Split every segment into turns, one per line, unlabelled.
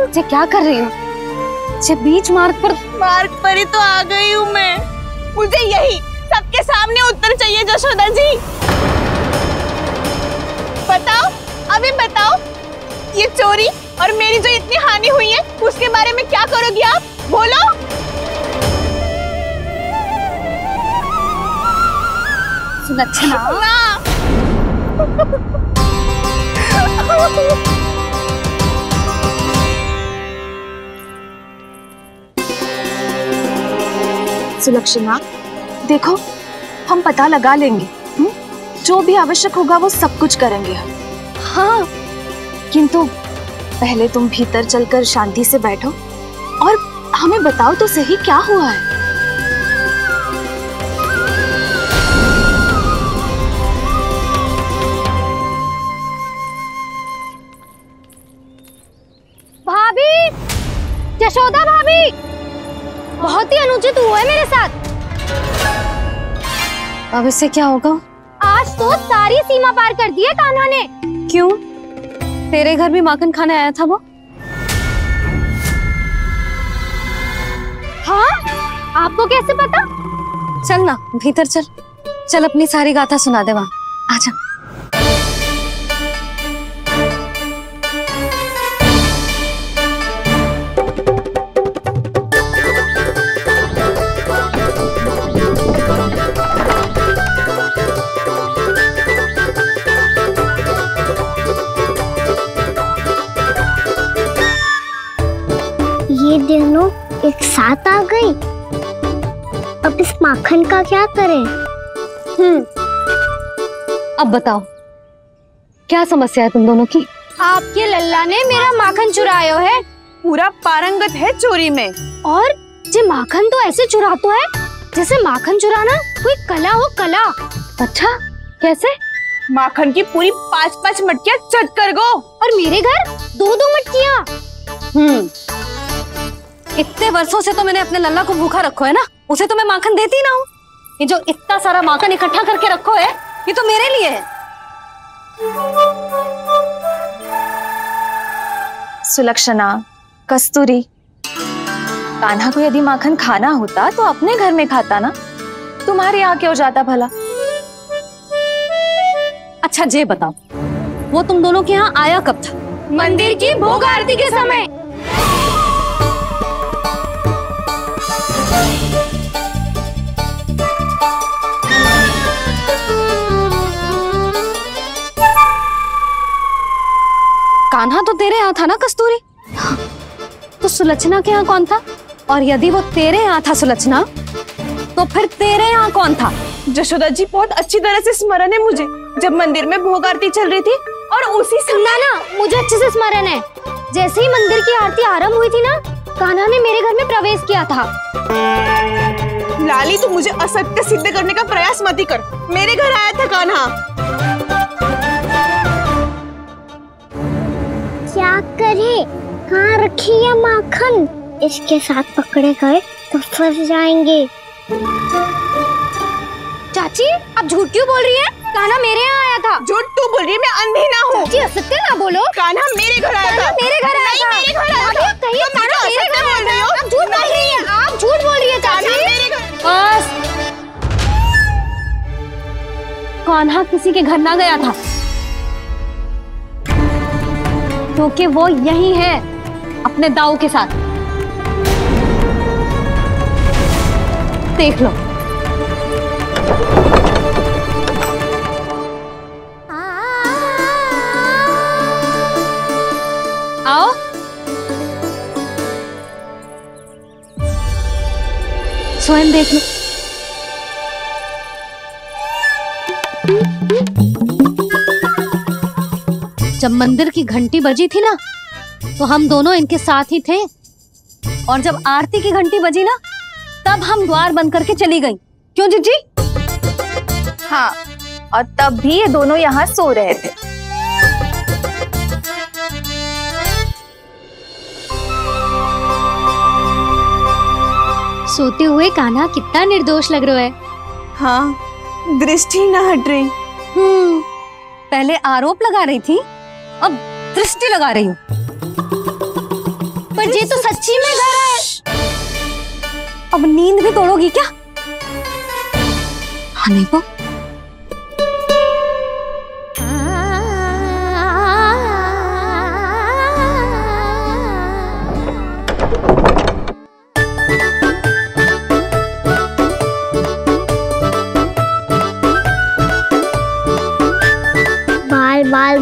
ये क्या कर रही हो? बीच मार्ग पर
मार्ग पर ही तो आ गई हूँ मैं। मुझे यही सबके सामने उत्तर चाहिए जशोदा जी। बताओ अभी बताओ ये चोरी और मेरी जो इतनी हानि हुई है उसके बारे में क्या करोगी आप? बोलो।
सुलक्षणा
ना।
सुलक्षणा देखो हम पता लगा लेंगे हुँ? जो भी आवश्यक होगा वो सब कुछ करेंगे हम। हाँ। किंतु पहले तुम भीतर चलकर शांति से बैठो और हमें बताओ तो सही क्या हुआ है।
भाभी! यशोदा भाभी! बहुत ही अनुचित हुआ है मेरे साथ।
अब इससे क्या होगा?
आज तो सारी सीमा पार कर दी है कान्हा ने।
क्यों? तेरे घर भी माखन खाने आया था वो?
हाँ? आपको कैसे पता?
चल ना भीतर चल। चल अपनी सारी गाथा सुना दे वहाँ। आजा
एक आ गई। अब इस माखन का क्या करें?
हम्म। अब बताओ क्या समस्या है तुम दोनों की?
आपके लल्ला ने मेरा माखन चुरायो है।
पूरा पारंगत है चोरी में।
और ये माखन तो ऐसे चुरातो है जैसे माखन चुराना कोई कला हो कला।
अच्छा कैसे?
माखन की पूरी पाँच पाँच मटकियाँ चट कर गो।
और मेरे घर दो दो मटकियाँ।
हम्म। इतने वर्षों से तो मैंने अपने लल्ला को भूखा रखो है ना? उसे तो मैं माखन देती ना हूँ। ये जो इतना सारा माखन इकट्ठा करके रखो है, ये तो मेरे लिए है। सुलक्षणा, कस्तूरी, कान्हा को यदि माखन खाना होता तो अपने घर में खाता ना? तुम्हारे यहाँ क्यों जाता भला? अच्छा जे बताओ, वो तुम दोनों के यहाँ आया कब था?
मंदिर की भोग आरती के समय।
कान्हा तो तेरे यहाँ था ना कस्तूरी? तो सुलक्षणा के यहाँ कौन था? और यदि वो तेरे यहाँ था सुलचना तो फिर तेरे यहाँ कौन था?
जशोदा जी बहुत अच्छी तरह से स्मरण है मुझे। जब मंदिर में भोग आरती चल रही थी और उसी समय
ना मुझे अच्छे से स्मरण है। जैसे ही मंदिर की आरती आरंभ हुई थी ना कान्हा ने मेरे घर में प्रवेश किया था।
लाली तू मुझे असत्य सिद्ध करने का प्रयास मत ही कर। मेरे घर आया था कान्हा।
क्या करे? कहाँ रखी है माखन। इसके साथ पकड़े गए तो फंस जाएँगे।
चाची आप झूठ क्यों बोल रही हैं? कान्हा मेरे यहाँ आया था।
झूठ तू बोल रही है? मैं अंधी ना हूँ।
चाची असत्य ना बोलो।
कान्हा मेरे घर आया था।
मेरे घर आया था।
मेरे घर आया था।
कहिए
तुम
कान्हा मेरे घर
बोल रही हो।
आप झूठ बोल रही हैं। आप झूठ बोल रही है चाची।
बस। कान्हा किसी के घर ना गया था। क्योंकि वो यही है अपने दाऊ के साथ। देख लो। स्वयं देख लो। जब मंदिर की घंटी बजी थी ना तो हम दोनों इनके साथ ही थे। और जब आरती की घंटी बजी ना, तब हम द्वार बंद करके चली गई। क्यों, जीजी?
हाँ और तब भी ये दोनों यहाँ सो रहे थे।
सोते हुए कान्हा कितना निर्दोष लग रहा है।
हाँ दृष्टि ना हट रही।
हम्म पहले आरोप लगा रही थी अब दृष्टि लगा रही हूँ।
पर ये तो सच्ची में घर है। अब नींद भी तोड़ोगी क्या? हनी को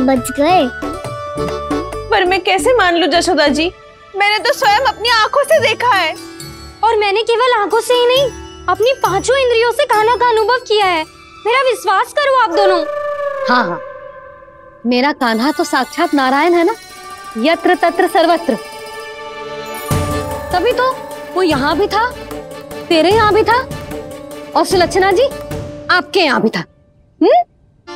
बच गए।
पर मैं कैसे मान लूँ जशोदा जी? मैंने तो स्वयं अपनी आँखों से देखा है।
और मैंने केवल आँखों से ही नहीं अपनी पाँचों इंद्रियों से खाना का अनुभव किया है। मेरा विश्वास करो आप दोनों।
हाँ हाँ। मेरा कान्हा तो साक्षात नारायण है ना? यत्र तत्र सर्वत्र। तभी तो वो यहाँ भी था तेरे यहाँ भी था। और सुलक्षणा जी आपके यहाँ भी था। हम्म?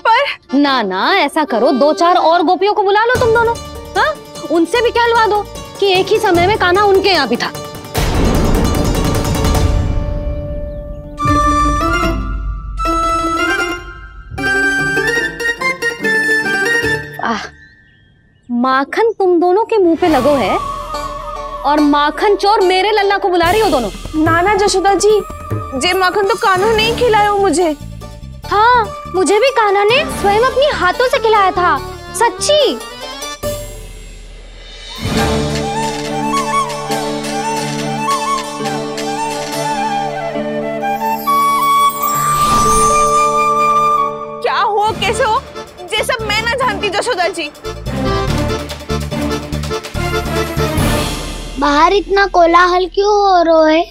पर?
ना ना ऐसा करो दो चार और गोपियों को बुला लो तुम दोनों। हाँ? उनसे भी कहलवा दो कि एक ही समय में काना उनके यहाँ भी था। आह, माखन तुम दोनों के मुँह पे लगो है और माखन चोर मेरे लल्ला को बुला रही हो दोनों।
नाना जशोदा जी जे माखन तो कानू नहीं खिलाया मुझे।
हाँ मुझे भी कान्हा ने स्वयं अपने हाथों से खिलाया था। सच्ची?
क्या हो कैसे हो? ये सब मैं ना जानती जशोदा जी।
बाहर इतना कोलाहल क्यों हो रहा है?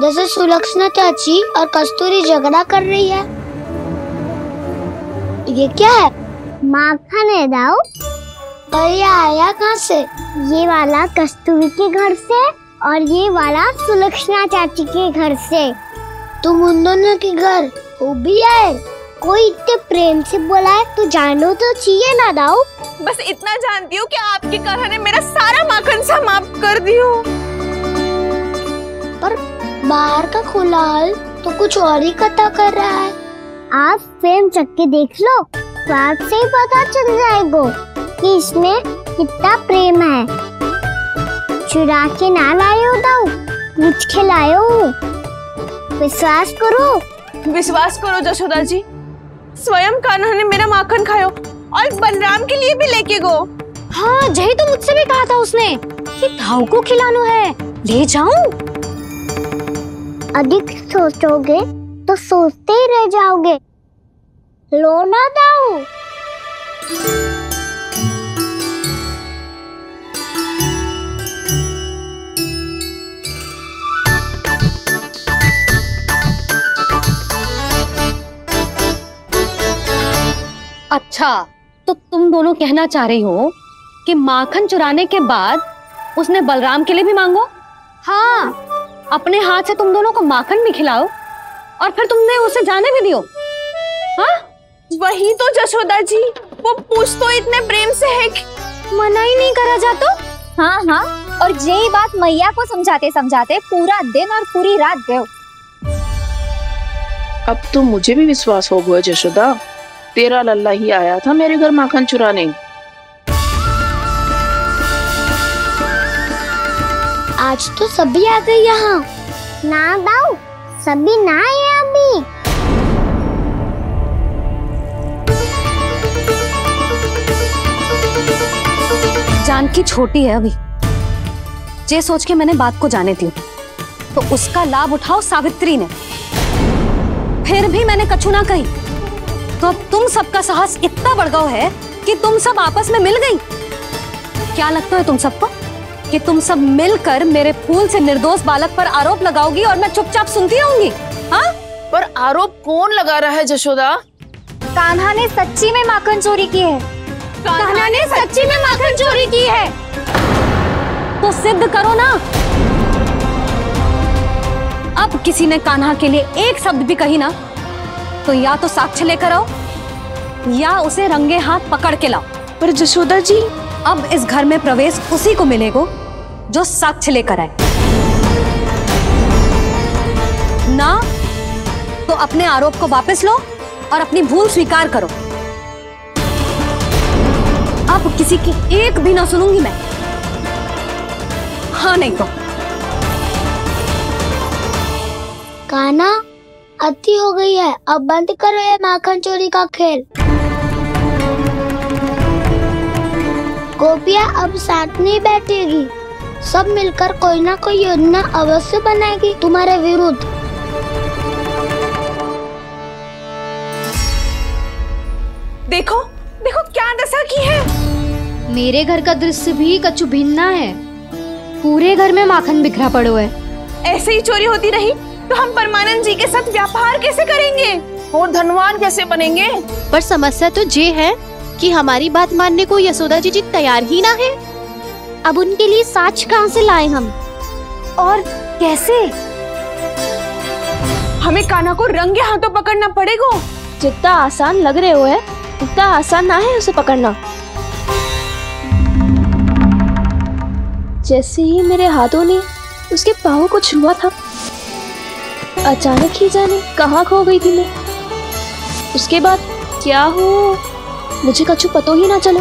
जैसे सुलक्षणा चाची और कस्तूरी झगड़ा कर रही है। ये क्या है? माखन है दाऊ और ये आया कहाँ से? ये वाला कस्तूरी के घर से और ये वाला सुलक्षणा चाची के घर से। तुम उन दोनों के घर? वो भी आए। कोई इतने प्रेम से बोला है तो जानो तो चाहिए ना दाऊ।
बस इतना जानती हूँ कि आपकी कान्हा ने मेरा सारा माखन समाप्त कर दियो
पर बाहर का कोलाहल तो कुछ और ही कथा कर रहा है। आप फ़िल्म चक के देख लो तो आपसे ही पता चल जाएगा। कि इसमें कितना प्रेम है। चुरा के ना लाए हो दाऊ कुछ खिलाए हो विश्वास करो।
विश्वास करो जशोदा जी। स्वयं कान्हा ने मेरा माखन खायो और बलराम के लिए भी लेके गो।
हाँ जही तो मुझसे भी कहा था उसने। कि धाव को खिलानो है। ले जाऊँ?
अधिक सोचोगे तो सोचते ही रह जाओगे। लो ना दाऊ।
अच्छा तो तुम दोनों कहना चाह रही हो कि माखन चुराने के बाद उसने बलराम के लिए भी मांगो? हाँ। अपने हाथ से तुम दोनों को माखन भी खिलाओ। और फिर तुमने उसे जाने भी दियो। हाँ?
वही तो जशोदा जी वो पूछ तो इतने प्रेम से है कि
मना ही नहीं करा जा तो
हाँ हाँ। और यही बात मैया को समझाते समझाते पूरा दिन और पूरी रात गयो।
अब तो मुझे भी विश्वास हो गया जशोदा। तेरा लल्ला ही आया था मेरे घर माखन चुराने।
आज तो सभी आ गए यहाँ। ना दाऊ सभी ना आए। अभी
जानकी छोटी है अभी। जे सोच के मैंने बात को जाने दी। तो उसका लाभ उठाओ सावित्री ने। फिर भी मैंने कछु ना कही। तो अब तुम सबका साहस इतना बढ़ गया है कि तुम सब आपस में मिल गई। क्या लगता है तुम सबको? कि तुम सब मिलकर मेरे फूल से निर्दोष बालक पर आरोप लगाओगी और मैं चुपचाप सुनती रहूँगी? हाँ?
पर आरोप कौन लगा रहा है जशोदा?
कान्हा ने सच्ची में माखन चोरी की है।
कान्हा ने सच्ची में माखन चोरी की है।
तो सिद्ध करो ना। अब किसी ने कान्हा के लिए एक शब्द भी कही ना तो या तो साक्ष्य लेकर आओ या उसे रंगे हाथ पकड़ के लाओ।
पर जशोदा जी
अब इस घर में प्रवेश उसी को मिलेगा जो साक्ष्य लेकर आए। ना तो अपने आरोप को वापस लो और अपनी भूल स्वीकार करो। अब किसी की एक भी ना सुनूँगी मैं। हाँ नहीं तो।
काना अति हो गई है। अब बंद करो ये माखन चोरी का खेल। गोपिया अब साथ नहीं बैठेगी। सब मिलकर कोई ना कोई योजना अवश्य बनाएगी तुम्हारे विरुद्ध।
देखो देखो क्या दशा की है।
मेरे घर का दृश्य भी कछु भिन्न है। पूरे घर में माखन बिखरा पड़ो है।
ऐसे ही चोरी होती रही तो हम परमानंद जी के साथ व्यापार कैसे करेंगे?
और धनवान कैसे बनेंगे?
पर समस्या तो ये है कि हमारी बात मानने को यशोदा जी जी तैयार ही ना है। अब उनके लिए साच कहाँ से लाए हम?
और कैसे?
हमें काना को रंगे हाथों पकड़ना पड़ेगा।
जितना आसान लग रहे हो है उतना आसान ना है उसे पकड़ना। जैसे ही मेरे हाथों ने उसके पाँव को छुआ था अचानक ही जाने कहाँ खो गई थी मैं। उसके बाद क्या हो मुझे कछु पतो ही ना चला।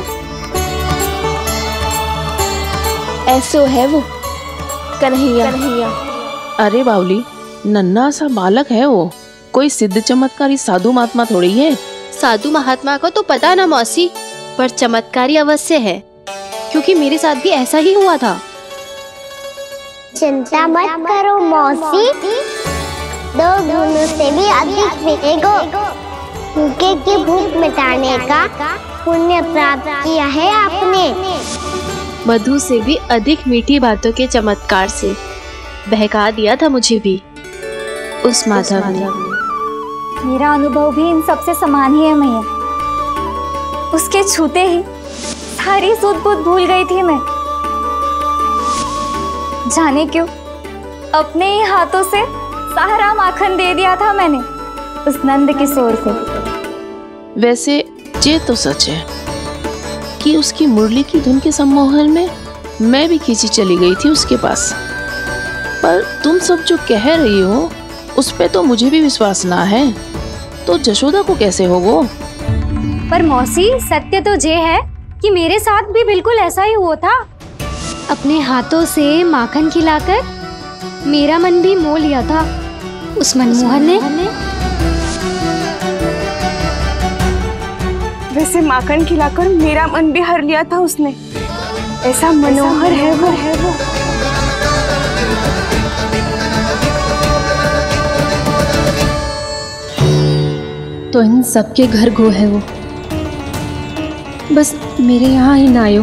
ऐसो है वो कन्हैया। कन्हैया।
अरे बावली नन्ना सा बालक है वो। कोई सिद्ध चमत्कारी साधु महात्मा थोड़ी है?
साधु महात्मा को तो पता ना मौसी पर चमत्कारी अवश्य है क्योंकि मेरे साथ भी ऐसा ही हुआ था।
चिंता मत करो मौसी। दो गुणों से भी अधिक मिलेगो। भूखे की भूख मिटाने का पुण्य प्राप्त किया है आपने।
मधु से भी अधिक मीठी बातों के चमत्कार से बहका दिया था मुझे भी। उस माधव ने।
मेरा अनुभव भी इन सबसे समान ही है। मैया उसके छूते ही सारी सुध बुध भूल गई थी मैं। जाने क्यों? अपने ही हाथों से सारा माखन दे दिया था मैंने उस नंद किशोर को।
वैसे, ये तो सच है कि उसकी मुरली की धुन के सम्मोहन में मैं भी खींची चली गई थी उसके पास। पर तुम सब जो कह रही हो, उस पे तो मुझे भी विश्वास ना है। तो जशोदा को कैसे होगो?
पर मौसी सत्य तो ये है कि मेरे साथ भी बिल्कुल ऐसा ही हुआ था। अपने हाथों से माखन खिलाकर मेरा मन भी मोह लिया था। उस मनमोहन ने
वैसे माखन खिलाकर मेरा मन भी हर लिया था उसने। ऐसा मनोहर है वो। है वो
तो इन सबके घर गो है वो। बस मेरे यहाँ ही ना आयो।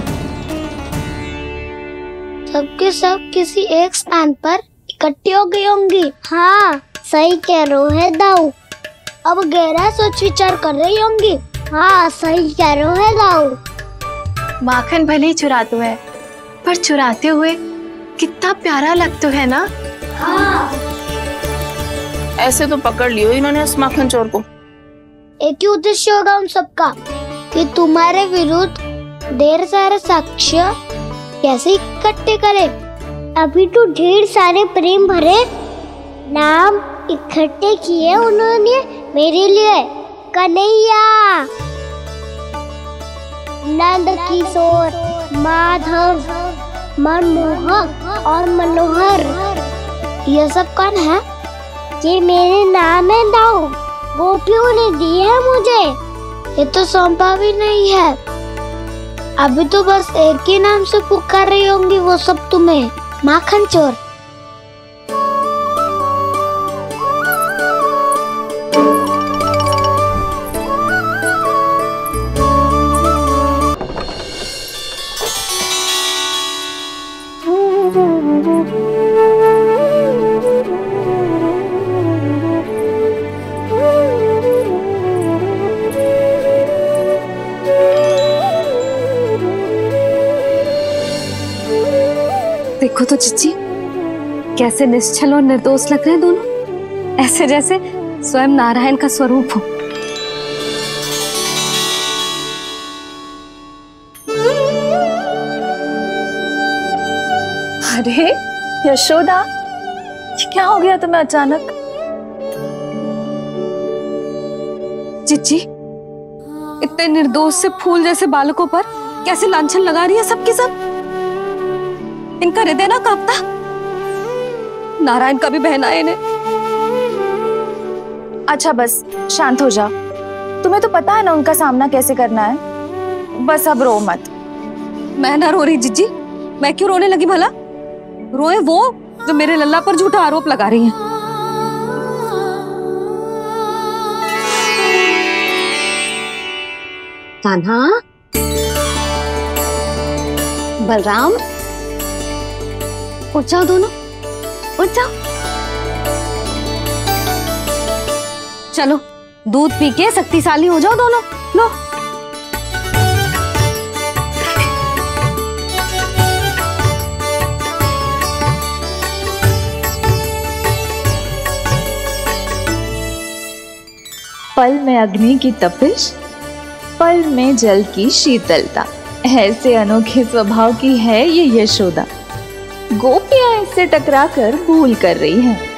सबके सब किसी एक स्थान पर इकट्ठी हो गई होंगी। हाँ सही कह रहे है दाऊ। अब गहरा सोच विचार कर रही होंगी। हाँ सही कह रहे है दाऊ।
माखन भले ही चुराते है पर चुराते हुए कितना प्यारा लगता है ना? हाँ।
ऐसे तो पकड़ लियो इन्होंने उस माखन चोर को।
एक ही उद्देश्य होगा उन सबका, कि तुम्हारे विरुद्ध ढेर सारे साक्ष्य कैसे इकट्ठे करे। अभी तो ढेर सारे प्रेम भरे नाम इकट्ठे किए उन्होंने मेरे लिए, कन्हैया। नंद किशोर, माधव, मनमोहक और मनोहर, ये सब कौन है? ये मेरे नाम है दाऊ। गोपियों ने दी है मुझे? ये तो संभव ही नहीं है। अभी तो बस एक ही नाम से पुकार रही होंगी वो सब तुम्हें। माखन चोर
देखो तो चिच्ची कैसे निश्चल और निर्दोष लग रहे हैं दोनों? ऐसे जैसे स्वयं नारायण का स्वरूप हो।
अरे, यशोदा, ये क्या हो गया तुम्हें अचानक?
चिच्ची इतने निर्दोष से फूल जैसे बालकों पर कैसे लांछन लगा रही है सबके सब? इनका हृदय ना कांपता। नारायण का भी बहना आए ने
अच्छा बस, शांत हो जाओ। तुम्हें तो पता है ना उनका सामना कैसे करना है। बस अब रो मत।
मैं ना रो रही जिज्जी मैं क्यों रोने लगी भला? रोए वो जो मेरे लल्ला पर झूठा आरोप लगा रही हैं।
कान्हा? बलराम? उठ जाओ दोनों। उठ जाओ
चलो, दूध पी के शक्तिशाली हो जाओ दोनों। लो।
पल में अग्नि की तपिश, पल में जल की शीतलता। ऐसे अनोखे स्वभाव की है ये यशोदा। गोपियाँ इससे टकराकर भूल कर रही हैं।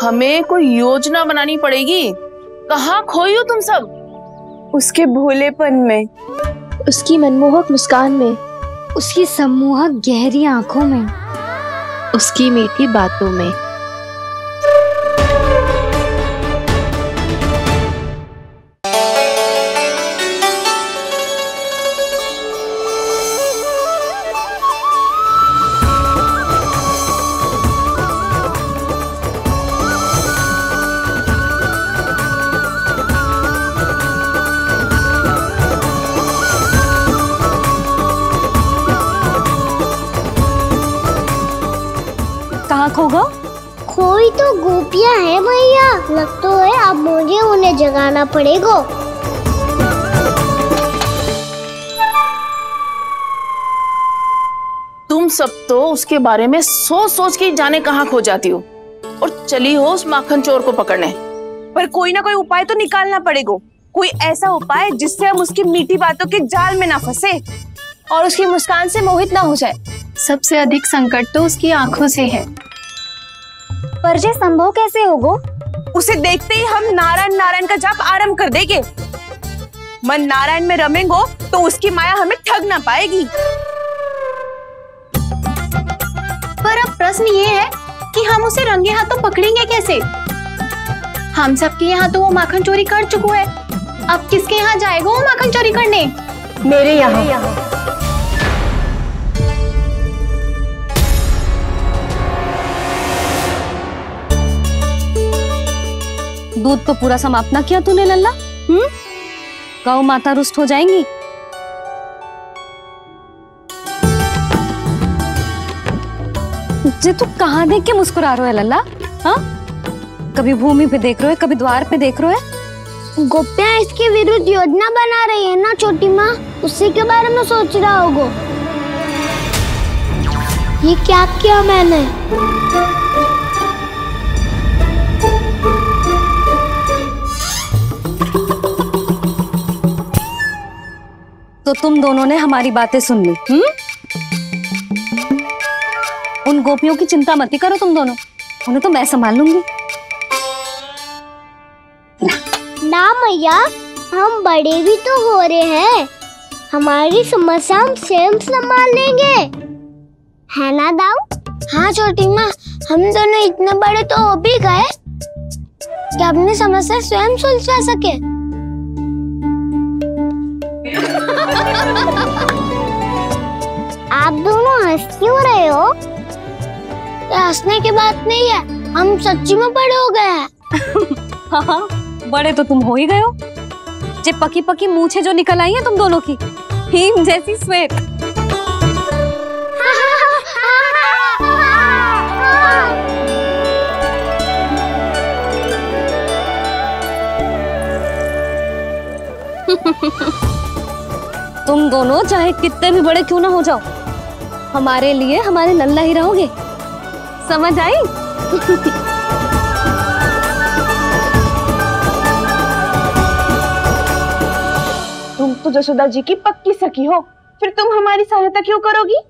हमें कोई योजना बनानी पड़ेगी। कहा खोई हो तुम सब?
उसके भोलेपन में।
उसकी मनमोहक मुस्कान में।
उसकी सम्मोहक गहरी आँखों में।
उसकी मीठी बातों में।
जगाना पड़ेगा।
तुम सब तो उसके बारे में सोच सोच के जाने कहाँ खो जाती हो। और चली हो उस माखन चोर को पकड़ने।
पर कोई ना कोई उपाय तो निकालना पड़ेगा। कोई ऐसा उपाय जिससे हम उसकी मीठी बातों के जाल में ना फंसे और उसकी मुस्कान से मोहित ना हो जाए।
सबसे अधिक संकट तो उसकी आँखों से है।
पर ये संभव कैसे होगो?
उसे देखते ही हम नारायण नारायण का जाप आरंभ कर देंगे। मन नारायण में रमेंगो तो उसकी माया हमें ठग ना पाएगी।
पर अब प्रश्न ये है कि हम उसे रंगे हाथों पकड़ेंगे कैसे? हम सबके यहाँ तो वो माखन चोरी कर चुका है। अब किसके यहाँ जाएगा वो माखन चोरी करने?
मेरे यहाँ।
दूध तो पूरा समाप्त ना किया तूने, लल्ला। हम्म? गौ माता रुष्ट हो जाएँगी? तू कहाँ देख के मुस्कुरा रहे हो, लल्ला? हाँ? कभी भूमि पे देख रहे हो, कभी द्वार पे देख रहे हो?
गोपियाँ, इसके विरुद्ध योजना बना रही है ना, छोटी माँ? उसी के बारे में सोच रहा होगा। ये क्या किया मैंने?
तो तुम दोनों ने हमारी बातें सुन ली हम्म? उन गोपियों की चिंता मत ही करो तुम दोनों। उन्हें तो मैं संभाल लूँगी।
ना मैया हम बड़े भी तो हो रहे हैं। हमारी समस्या हम स्वयं संभाल लेंगे। है ना दाऊ? हाँ छोटी माँ हम दोनों इतने बड़े तो हो भी गए। कि अपनी समस्या स्वयं सुलझा सके। आप दोनों हंस क्यों रहे हो? ये हंसने की बात नहीं है, हम सच्ची में बड़े हो गए हैं।
हाँ हाँ बड़े तो तुम हो ही गए हो। जे पकी पकी मूछे जो निकल आई है तुम दोनों की हीम जैसी श्वेत तुम दोनों चाहे कितने भी बड़े क्यों ना हो जाओ। हमारे लिए हमारे लल्ला ही रहोगे। समझ आई?
तुम तो जसोदा जी की पक्की सखी हो। फिर तुम हमारी सहायता क्यों करोगी?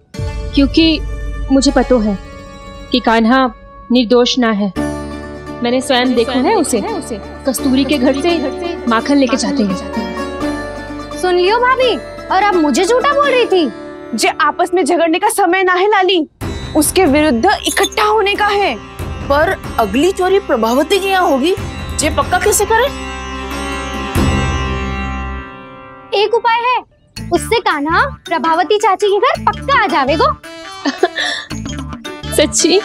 क्योंकि मुझे पतो है
कि कान्हा निर्दोष ना है। मैंने स्वयं देखा है उसे। कस्तूरी के घर से माखन लेके जाते हैं।
सुन लियो भाभी और अब मुझे झूठा बोल रही थी।
जे आपस में झगड़ने का समय ना है लाली। उसके विरुद्ध इकट्ठा होने का है।
पर अगली चोरी प्रभावती की यहाँ होगी। जे पक्का कैसे करे?
एक उपाय है। उससे कान्हा प्रभावती चाची के घर पक्का आ जावेगो।
सच्ची?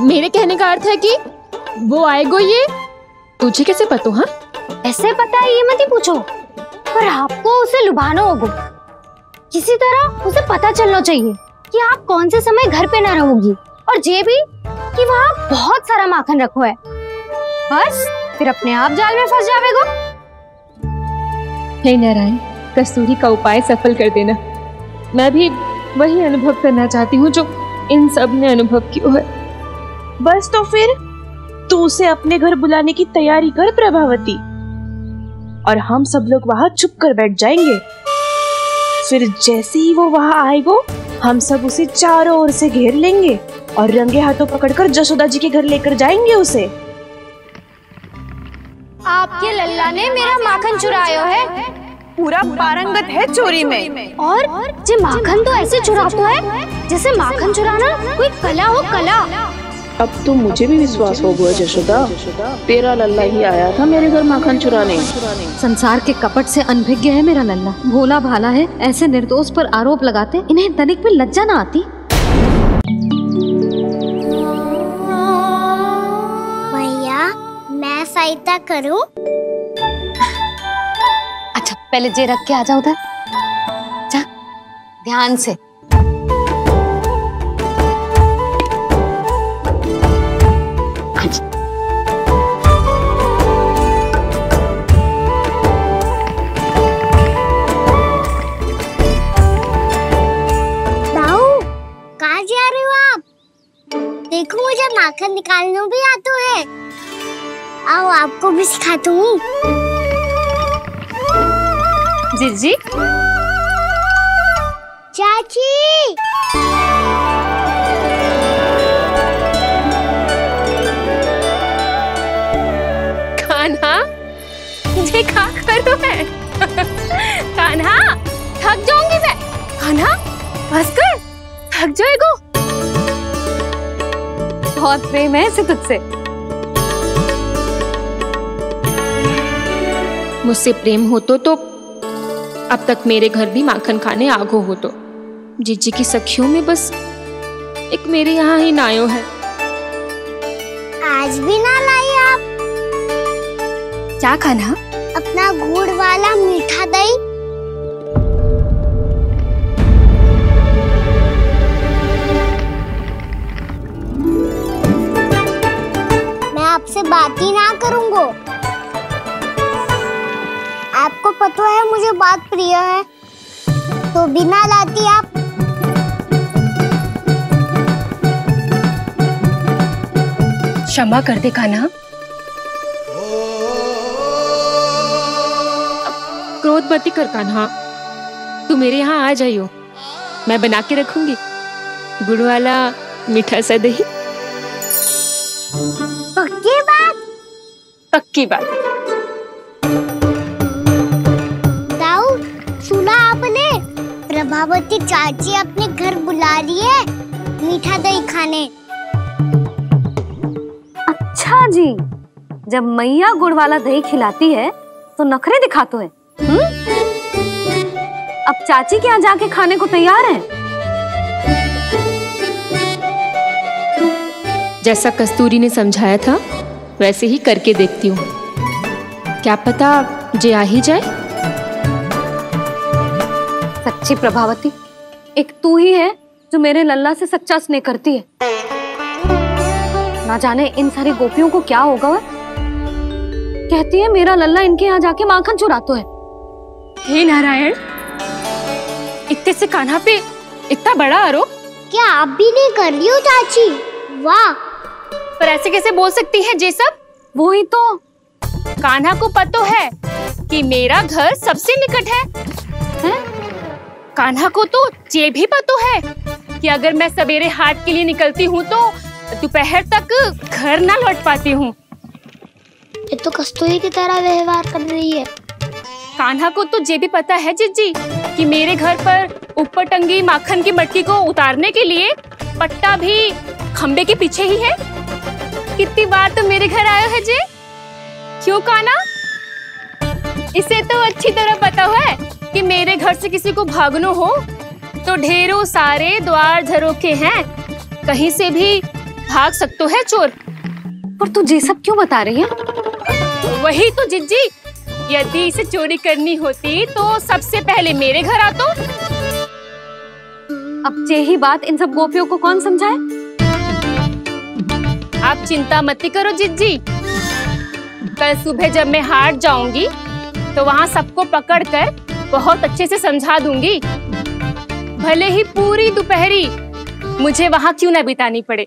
मेरे कहने का अर्थ है कि वो आएगो ये? तुझे कैसे पता हाँ?
ऐसे पता है ये मत ही पूछो। पर आपको उसे लुभाना होगा। किसी तरह उसे पता चलना चाहिए कि आप कौन से समय घर पे ना रहोगी। और ये भी कि वहाँ बहुत सारा माखन रखो है। बस, फिर अपने आप जाल में फंस जावेगो।
हे नारायण, कस्तूरी का उपाय सफल कर देना। मैं भी वही अनुभव करना चाहती हूँ जो इन सबने अनुभव किया है।
बस तो फिर, तू उसे अपने घर बुलाने की तैयारी कर, प्रभावती। और हम सब लोग वहाँ चुप कर बैठ जाएँगे। फिर जैसे ही वो वहाँ आएगो हम सब उसे चारों ओर से घेर लेंगे और रंगे हाथों पकड़कर जसोदा जी के घर लेकर जाएँगे उसे।
आपके लल्ला ने मेरा माखन चुराया है।
पूरा पारंगत है चोरी में।
और जे माखन तो ऐसे चुराता है जैसे माखन चुराना कोई कला हो कला।
अब तो मुझे भी विश्वास हो गया जशोदा। तेरा लल्ला ही आया था मेरे घर माखन चुराने।
संसार के कपट से अनभिज्ञ है मेरा लल्ला। भोला भाला है ऐसे निर्दोष पर आरोप लगाते इन्हें तनिक भी लज्जा ना आती।
भैया मैं सहायता करूँ?
अच्छा पहले जे रख के आ जाओ उधर। जा ध्यान से।
देखो मुझे माखन निकालना भी आता है। आओ आपको भी सिखाता हूँ।
जीजी?
चाची!
कान्हा? मुझे खा करो है। कान्हा थक जाऊँगी मैं। कान्हा बस कर थक जाएगो।
बहुत प्रेम है इसे तुझसे।
मुझसे प्रेम हो तो तो अब तक मेरे घर भी माखन खाने आगो हो तो जीजी की सखियों में बस एक मेरे यहाँ ही नायो है।
आज भी ना लाई आप।
क्या खाना?
अपना गुड़ वाला मीठा दही आपसे बात ही ना करूँगा। आपको पता है मुझे बात प्रिय है। तो बिना लाती आप
क्षमा कर दे कान्हा। क्रोध मती कर कान्हा। तू मेरे यहाँ आ जाइयो। मैं बना के रखूँगी। गुड़ वाला मीठा सा दही।
पक्की बात?
पक्की बात।
दाऊ सुना आपने? प्रभावती चाची अपने घर बुला रही है मीठा दही खाने।
अच्छा जी जब मैया गुड़ वाला दही खिलाती है तो नखरे दिखाते हैं। हम्म? अब चाची के यहाँ जाके खाने को तैयार हैं?
जैसा कस्तूरी ने समझाया था वैसे ही करके देखती हूँ। क्या पता जे आ ही जाए?
सच्ची प्रभावती एक तू ही है जो मेरे लल्ला से सच्चा स्नेह करती है। ना जाने इन सारी गोपियों को क्या होगा वह कहती है मेरा लल्ला इनके यहाँ जाके माखन चुराता है।
हे नारायण इतने से कान्हा पे इतना बड़ा आरोप?
क्या आप भी नहीं कर रही हो चाची? वाह!
पर ऐसे कैसे बोल सकती है जे सब?
वो ही तो।
कान्हा को पतो है कि मेरा घर सबसे निकट है।
कान्हा को तो ये भी पता है कि अगर मैं सवेरे हाट के लिए निकलती हूँ तो दोपहर तक घर ना लौट पाती हूँ।
ये तो कस्तूरी की तरह व्यवहार कर रही है।
कान्हा को तो ये भी पता है जिज्जी कि मेरे घर पर ऊपर टंगी माखन की मटकी को उतारने के लिए पट्टा भी खम्बे के पीछे ही है। कितनी बार तो मेरे घर आयो है जी? क्यों काना इसे तो अच्छी तरह पता है कि मेरे घर से किसी को भागनो हो। तो ढेरों सारे द्वार झरोखे हैं। कहीं से भी भाग सकते है चोर।
पर तू ये सब क्यों बता रही है?
वही तो जिज्जी, यदि इसे चोरी करनी होती तो सबसे पहले मेरे घर आतो
अब ये ही बात इन सब गोपियों को कौन समझाए?
आप चिंता मत करो जिज्जी। कल सुबह जब मैं हाट जाऊँगी तो वहाँ सबको पकड़कर बहुत अच्छे से समझा दूँगी। भले ही पूरी दोपहरी मुझे वहाँ क्यों ना बितानी पड़े।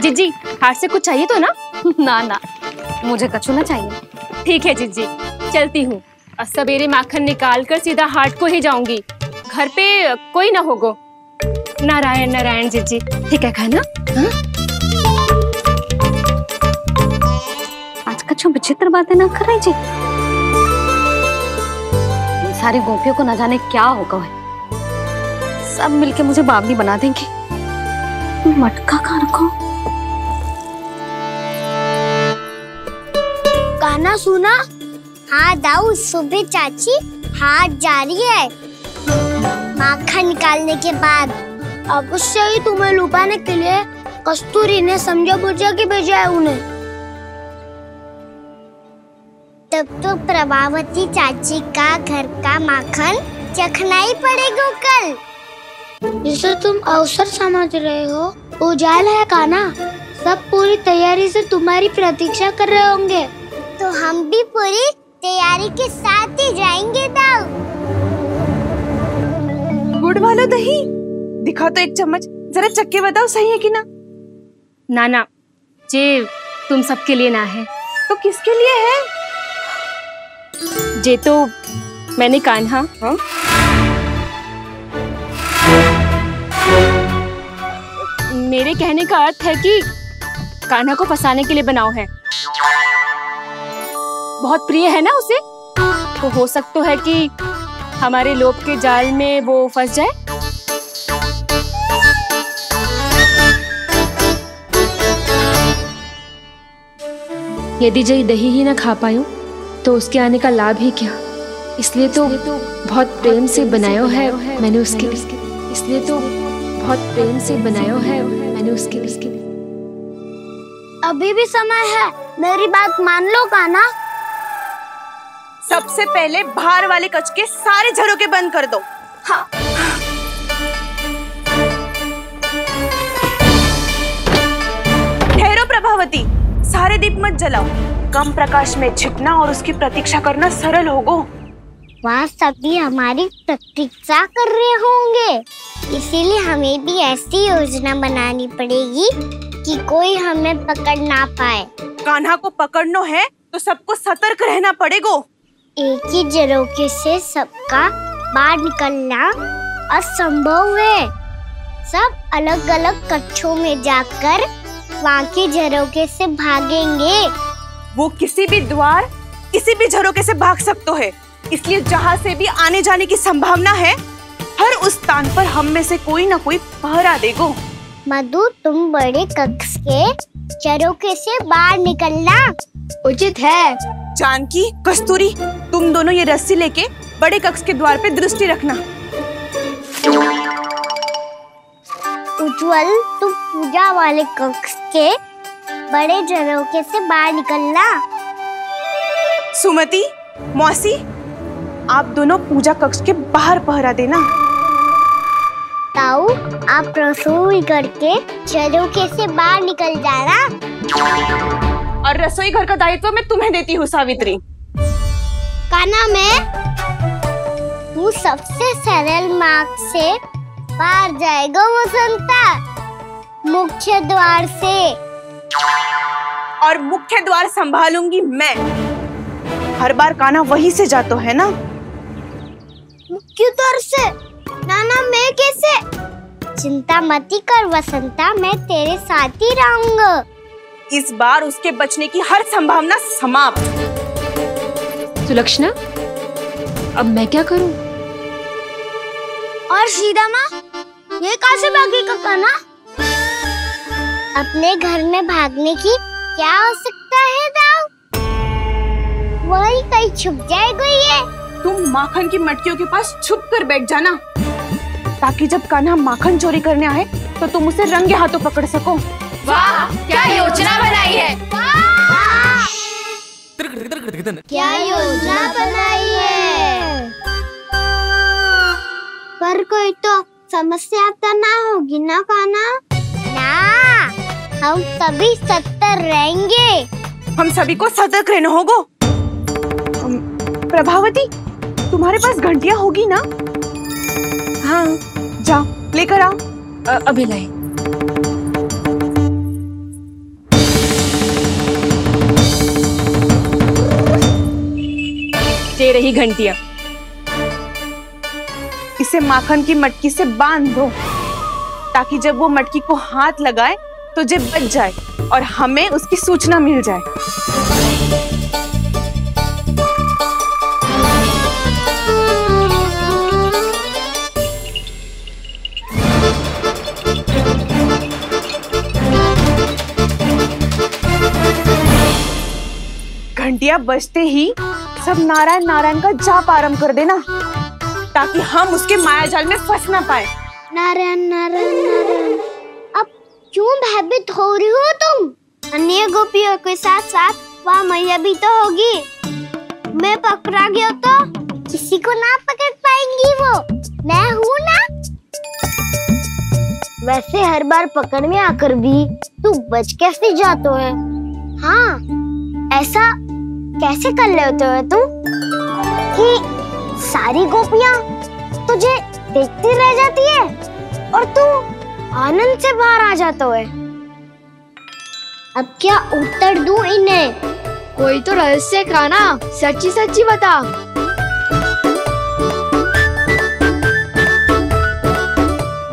जिज्जी हाट से कुछ चाहिए तो ना?
ना ना। मुझे कछु ना चाहिए।
ठीक है जिज्जी चलती हूँ। और सवेरे माखन निकाल कर सीधा हाट को ही जाऊँगी। घर पे कोई ना होगो। नारायण नारायण जिज्जी। ठीक है खाना? हाँ?
कछु विचित्र बातें ना कर रही जी। सारी गोपियों को न जाने क्या होगा है सब मिलके मुझे बावली बना देंगे। मटका कहाँ रखो?
गाना सुना। हाँ दाऊ, सुबह चाची, हाथ जा रही है। माखन निकालने के बाद। अवश्य ही तुम्हें लुभाने के लिए कस्तूरी ने समझा बुझा के भेजा है उन्हें। तब तो प्रभावती चाची का घर का माखन? चखना ही पड़ेगा कल। जिसे तुम अवसर समझ रहे हो उजाल है काना सब पूरी तैयारी से तुम्हारी प्रतीक्षा कर रहे होंगे। तो हम भी पूरी तैयारी के साथ ही जाएँगे दाऊ।
गुड़ वाला दही? दिखा तो एक चम्मच। जरा चक्के बताओ सही है कि ना?
ना ना जे तुम सबके लिए ना है।
तो किसके लिए है?
जे तो मैंने कान्हा
हाँ?
मेरे कहने का अर्थ है कि कान्हा को फंसाने के लिए बनाओ है। बहुत प्रिय है ना उसे? तो हो सकता है कि हमारे लोभ के जाल में वो फंस जाए। यदि जय दही ही ना खा पायूं तो उसके आने का लाभ ही क्या? इसलिए तो बहुत प्रेम से बनायो है मैंने उसके लिए। इसलिए तो बहुत प्रेम से बनाया है मैंने उसके लिए।
अभी भी समय है। मेरी बात मान लो काना
सबसे पहले बाहर वाले कच के सारे झरोके बंद कर दो। हाँ। ठहरो प्रभावती। सारे दीप मत जलाओ। कम प्रकाश में छिपना और उसकी प्रतीक्षा करना सरल होगो।
वहाँ सभी हमारी प्रतीक्षा कर रहे होंगे। इसीलिए हमें भी ऐसी योजना बनानी पड़ेगी कि कोई हमें पकड़ ना पाए।
कान्हा को पकड़ना है तो सबको सतर्क रहना पड़ेगो।
एक ही जरोके से सबका बाहर निकलना असंभव है। सब अलग अलग कक्षों में जाकर वहाँ के झरोके से भागेंगे।
वो किसी भी द्वार किसी भी झरोके से भाग सकते है। इसलिए जहाँ से भी आने जाने की संभावना है हर उस स्थान पर हम में से कोई ना कोई पहरा देगो।
मधु तुम बड़े कक्ष के झरोके से बाहर निकलना। उचित है।
जानकी कस्तूरी तुम दोनों ये रस्सी लेके बड़े कक्ष के द्वार पे दृष्टि रखना।
उज्जवल तुम पूजा वाले कक्ष के बड़े झरोके से बाहर निकलना।
सुमति मौसी आप दोनों पूजा कक्ष के बाहर पहरा देना।
ताऊ आप रसोई करके झरोके से बाहर निकल जाना।
और रसोई घर का दायित्व मैं तुम्हें देती हूँ सावित्री।
काना में तू सबसे सरल मार्ग से बाहर जाएगा वो संता मुख्य द्वार से।
और मुख्य द्वार संभालूँगी मैं। हर बार काना वहीं से जाता है ना?
मुख्य द्वार से? ना ना मैं कैसे? चिंता मती कर वसंता मैं तेरे साथ ही रहूँगा।
इस बार उसके बचने की हर संभावना समाप्त।
सुलक्षणा अब मैं क्या करूँ?
और सीधा माँ ये कहाँ से भागी काना अपने घर में भागने की क्या हो सकता है दाव वही कहीं छुप जाएगा ये।
तुम माखन की मटकियों के पास छुप कर बैठ जाना। ताकि जब कान्हा माखन चोरी करने आए तो तुम उसे रंगे हाथों पकड़ सको।
वाह क्या योजना बनाई है।
क्या योजना बनाई है? पर कोई तो समस्या तो ना होगी ना काना ना। हम सभी सत्तर रहेंगे।
हम सभी को सतर्क रहना होगो। प्रभावती तुम्हारे पास घंटिया होगी ना? हाँ जाओ लेकर आओ।
अभी लाई
ये रही घंटिया।
इसे माखन की मटकी से बाँध दो ताकि जब वो मटकी को हाथ लगाए तो जे बच जाए और हमें उसकी सूचना मिल जाए। घंटिया बजते ही सब नारायण नारायण का जाप आरंभ कर देना, ताकि हम उसके माया जाल में फंस ना पाए।
नारायण नारायण नारायण। क्यों भयभीत हो रही हो तुम? अन्य गोपियों के साथ साथ वहाँ मैया भी तो होगी। मैं पकड़ा गया तो किसी को ना पकड़ पाएँगी वो। मैं हूँ ना? वैसे हर बार पकड़ में आकर भी तू बच कैसे जातो है? हाँ ऐसा कैसे कर लेते हो तुम? कि सारी गोपियाँ तुझे देखती रह जाती है और तू आनंद से बाहर आ जाता है। अब क्या उत्तर दूँ इन्हें?
कोई तो रहस्य का ना सच्ची सच्ची बता।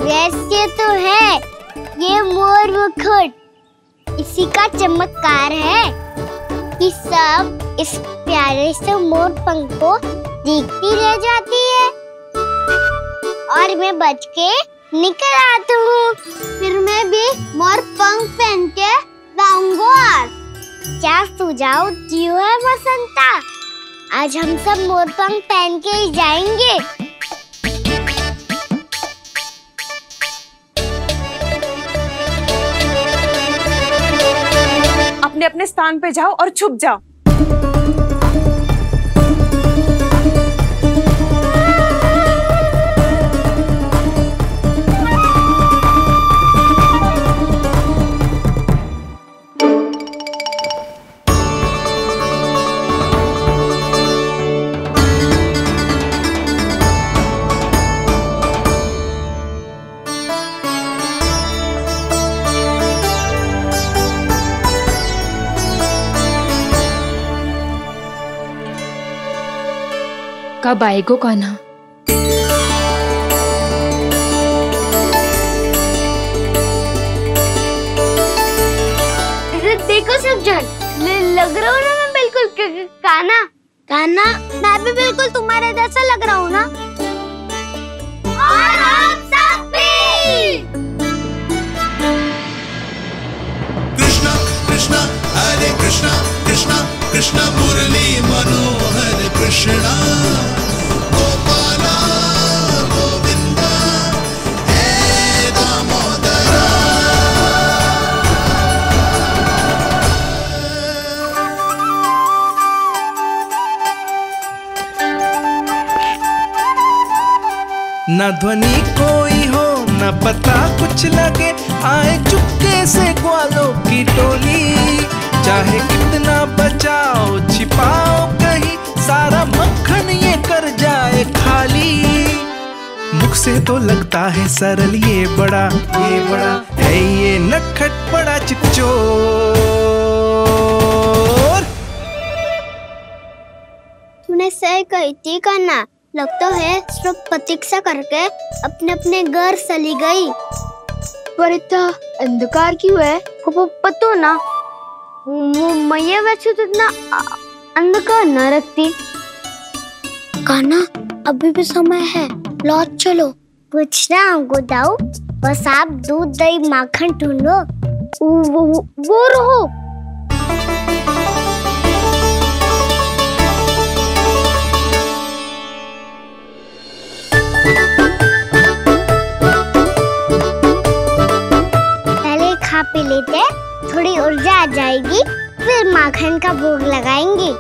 वैसे तो है, ये मोर मुकुट। इसी का चमत्कार है कि सब इस प्यारे से मोर पंख को देखती रह जाती है। और मैं बच के निकल आती हूँ फिर मैं भी मोर पंख पहन के गाऊँगा आज क्या सुझाव दियो है बसंता आज हम सब मोर पंख पहन के ही जाएँगे।
अपने अपने स्थान पे जाओ और छुप जाओ।
कब आएगो कान्हा
देखो सब जन लग रहा हूँ ना मैं बिल्कुल काना। काना? मैं भी बिल्कुल तुम्हारे जैसा लग रहा हूँ ना। और हम सब भी।
कृष्णा कृष्णा हरे कृष्णा कृष्णा कृष्णा मुरली मनोहर कृष्णा।
न ध्वनि कोई हो, न पता कुछ लगे। आए चुपके से ग्वालों की टोली। चाहे कितना बचाओ, छिपाओ कहीं। सारा मक्खन ये कर जाए खाली। मुख से तो लगता है सरल ये बड़ा ये बड़ा है ये नटखट बड़ा चिपचोर
तूने सही कही थी काना लगता है सब प्रतीक्षा करके अपने अपने घर चली गई। पर इतना अंधकार क्यों है? वो पतो ना। मैया वैसे तो इतना अंधकार न रखती। काना अभी भी समय है। लौट चलो। कुछ ना हमको दाऊ बस आप दूध दही माखन ढूंढो। वो, वो, वो रहो। खा पी लेते थोड़ी ऊर्जा आ जाएगी, फिर माखन का भोग लगाएँगे।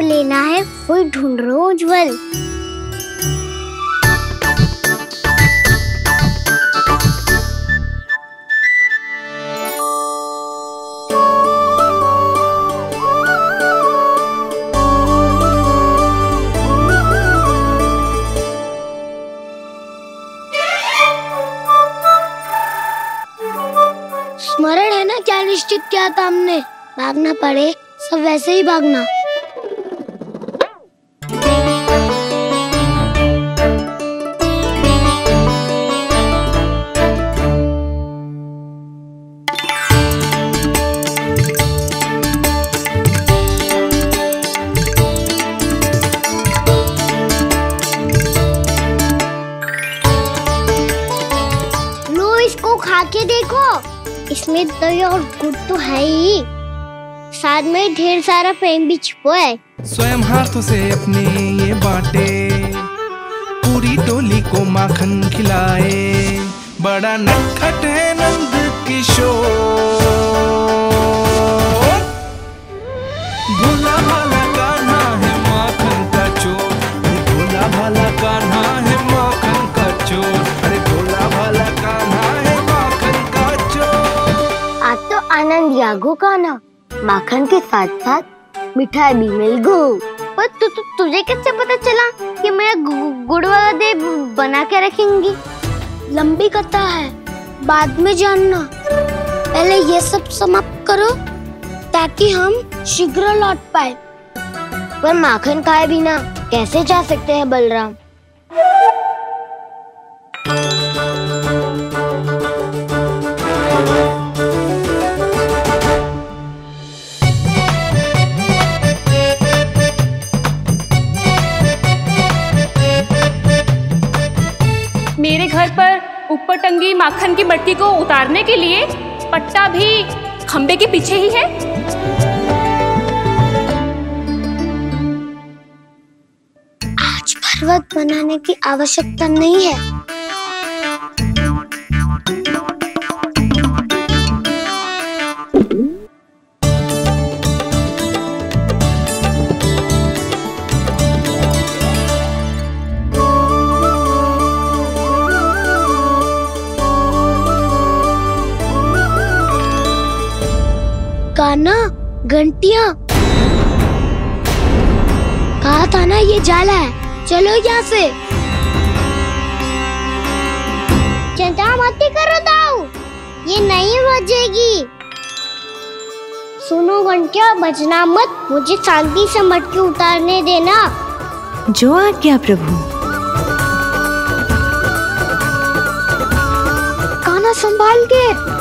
लेना है ढूंढ रहा हूँ उज्जवल। निश्चित किया था हमने। भागना पड़े सब वैसे ही भागना। गुड़ तो है ही। साथ में ढेर सारा प्रेम भी छुपा है।
स्वयं हाथों से अपने ये बांटे, पूरी टोली को माखन खिलाए। बड़ा नटखट है नंद किशोर। भोला भाला कान्हा है माखन का चोर। भोला भाला कान्हा है
आनंद यागो का ना? माखन के साथ साथ मिठाई भी मिल गो पर तु, तु, तुझे कैसे पता चला कि मैं गुड़ वाला दे बना के रखेंगी? लंबी कथा है बाद में जानना। पहले ये सब समाप्त करो ताकि हम शीघ्र लौट पाए। पर माखन खाए बिना कैसे जा सकते हैं बलराम?
ऊपर टंगी माखन की मटकी को उतारने के लिए पट्टा भी खंबे के पीछे ही है।
आज पर्वत बनाने की आवश्यकता नहीं है। काना घंटिया। कहा था ना ये जाला है। चलो यहाँ से। चिंता मत करो दाऊ। ये नहीं बजेगी। सुनो घंटिया बजना मत। मुझे शांति से मटकी उतारने देना।
जो आज्ञा प्रभु।
काना संभाल के।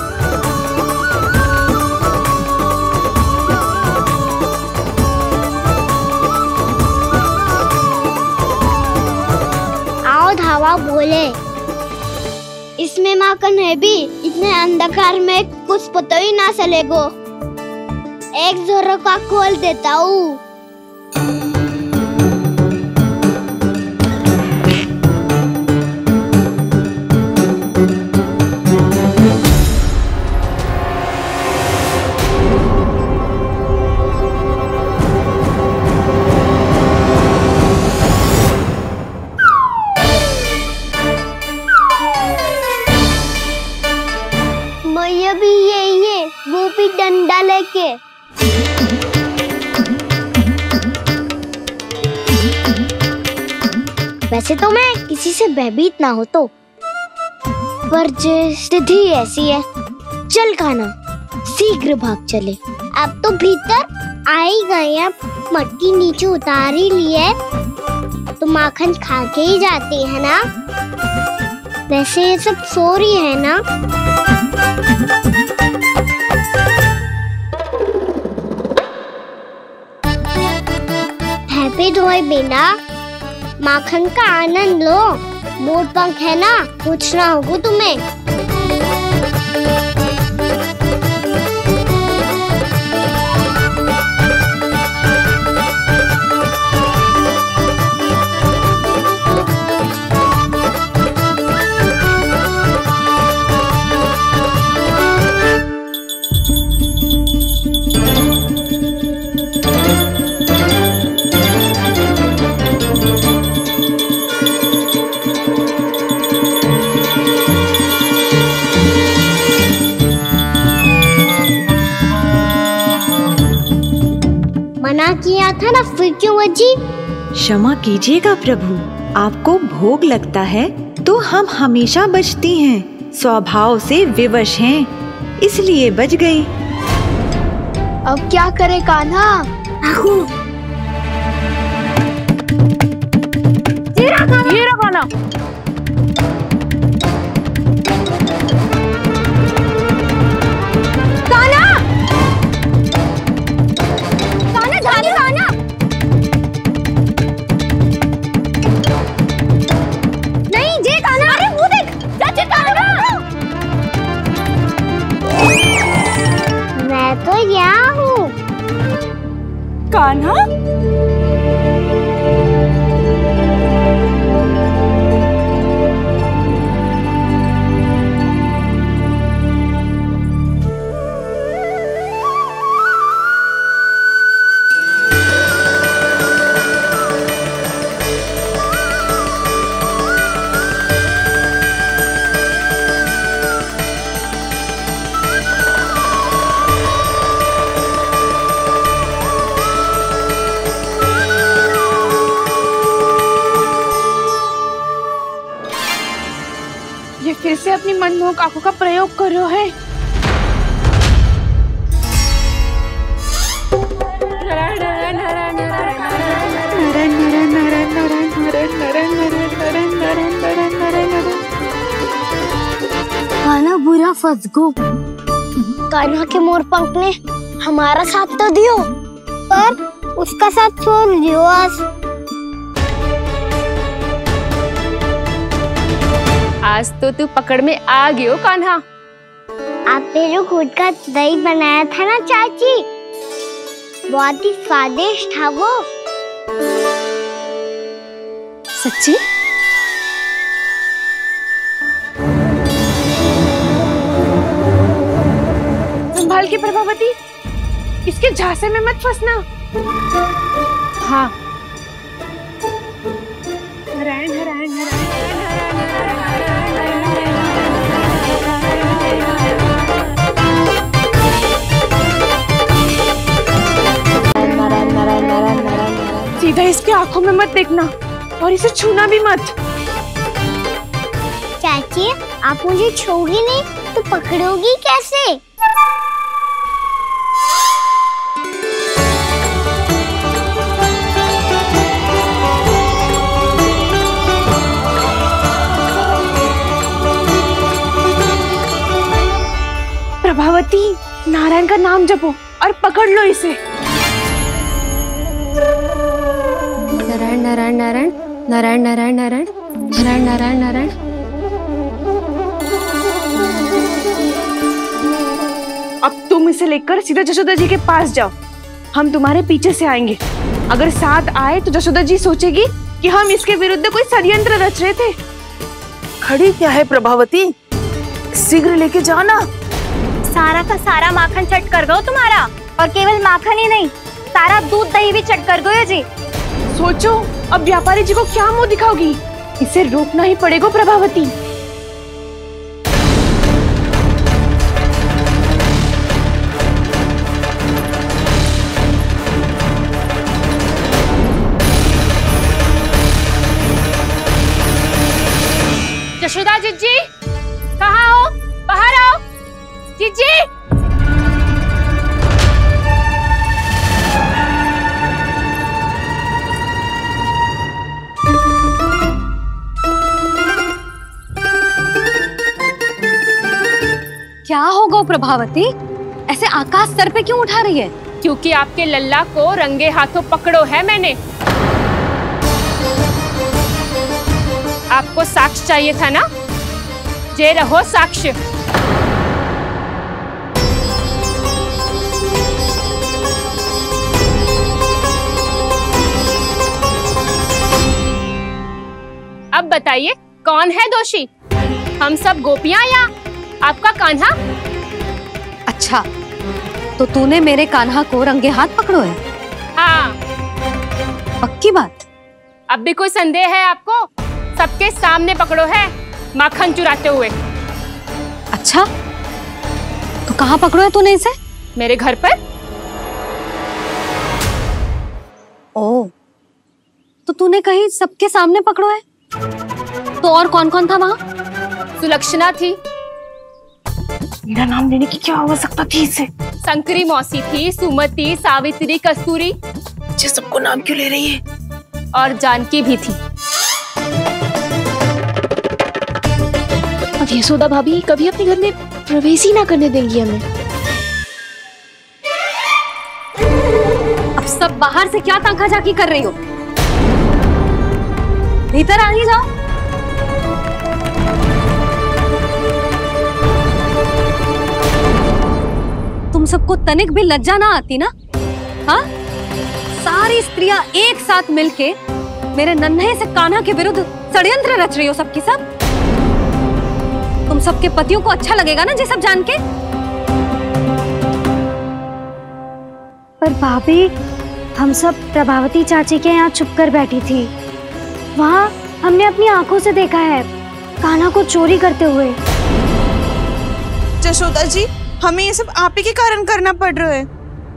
धावा बोले। इसमें माकन है भी इतने अंधकार में कुछ पता ही ना चलेगो। एक जोरों का खोल देता हूँ। से भयभीत ना हो तो। पर स्थिति ऐसी है, चल खाना, शीघ्र भाग चले। अब तो भीतर आ ही गए हैं मटकी नीचे उतार ही लिए तो माखन खा के ही जाते हैं ना? वैसे ये सब सो रही है ना हैप्पी धोए बिना माखन का आनंद लो। मोट पंख है ना? पूछना होगा तुम्हें। था ना फिर क्यों अजी?
क्षमा कीजिएगा प्रभु आपको भोग लगता है तो हम हमेशा बचती हैं स्वभाव से विवश हैं इसलिए बच गए
अब क्या करे कान्हा?
ये रहा खाना Huh? प्रयोग कर रहे है?
कान्हा बुरा फंस गो कान्हा के मोर पंख ने हमारा साथ तो दियो पर उसका साथ छोड़ दियो आज।
आज तो तू पकड़ में आ गयो कान्हा।
आपने जो खुद का दही बनाया था ना चाची? बहुत ही स्वादिष्ट था वो।
सच्ची?
संभाल के प्रभावती इसके झांसे में मत फंसना। हाँ। नारायण सीधा इसके आँखों में मत देखना और इसे छूना भी मत।
चाची आप मुझे छोगी नहीं तो पकड़ोगी कैसे?
प्रभावती नारायण का नाम जपो और पकड़ लो इसे।
नारायण नारायण नारायण नारायण नारायण नारायण नारायण नारायण।
अब तुम इसे लेकर सीधा जशोदा जी के पास जाओ। हम तुम्हारे पीछे से आएँगे। अगर साथ आए तो जशोदा जी सोचेगी कि हम इसके विरुद्ध कोई षड्यंत्र रच रहे थे। खड़ी क्या है प्रभावती? शीघ्र लेके जाना।
सारा का सारा माखन चट कर गो तुम्हारा और केवल माखन ही नहीं सारा दूध दही भी चट कर गयो जी।
सोचो अब व्यापारी जी को क्या मुँह दिखाओगी? इसे रोकना ही पड़ेगा प्रभावती।
होगा प्रभावती? ऐसे आकाश सर पे क्यों उठा रही है?
क्योंकि आपके लल्ला को रंगे हाथों पकड़ो है मैंने। आपको साक्ष्य चाहिए था ना? जे रहो साक्ष्य अब बताइए, कौन है दोषी? हम सब गोपियाँ या आपका कान्हा?
अच्छा तो तूने मेरे कान्हा को रंगे हाथ पकड़ो है।
हाँ
पक्की बात?
अब भी कोई संदेह है आपको? सबके सामने पकड़ो है माखन चुराते हुए।
अच्छा? तो कहाँ पकड़ो है तूने इसे?
मेरे घर पर।
ओ तो तूने कहीं सबके सामने पकड़ो है तो और कौन कौन था वहाँ?
सुलक्षणा थी।
मेरा नाम लेने की क्या आवश्यकता थी इसे?
संकरी मौसी थी सुमति सावित्री कस्तूरी।
ये सबको नाम क्यों ले रही है?
और जानकी भी थी।
अब यशोदा भाभी कभी अपने घर में प्रवेश ही ना करने देंगी हमें।
अब सब बाहर से क्या तंखा झाकी कर रही हो? भीतर आ ही जाओ। तुम सबको तनिक भी लज्जा ना आती ना? हाँ? सारी स्त्रियाँ एक साथ मिलके मेरे नन्हे से कान्हा के विरुद्ध षड्यंत्र रच रही हो सबकी सब। तुम सबके पतियों को अच्छा लगेगा ना ये सब जान के?
पर भाभी हम सब प्रभावती चाची के यहाँ छुप कर बैठी थी। वहाँ हमने अपनी आँखों से देखा है कान्हा को चोरी करते हुए।
जशोदा जी हमें ये सब आप ही के कारण करना पड़ रहा है।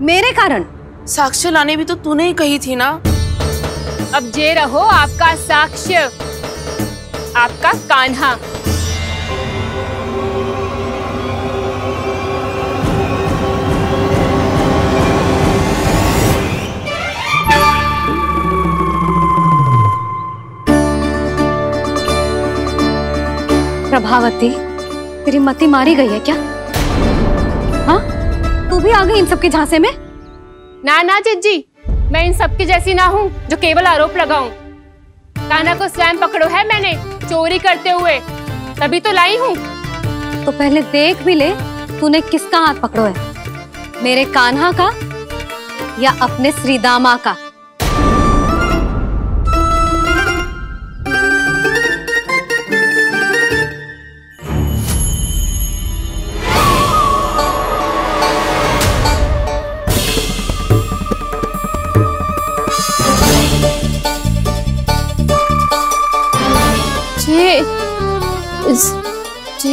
मेरे कारण?
साक्ष्य लाने भी तो तूने ही कही थी ना।
अब जे रहो आपका साक्ष्य आपका कान्हा।
प्रभावती तेरी मति मारी गई है क्या? भी आ गई इन सबके झांसे में?
ना ना जिज्जी मैं इन सबके जैसी ना हूँ जो केवल आरोप लगाऊँ। काना को स्वयं पकड़ो है मैंने चोरी करते हुए। तभी तो लाई हूँ।
तो पहले देख भी ले तूने किसका हाथ पकड़ो है? मेरे कान्हा का या अपने श्रीदामा का?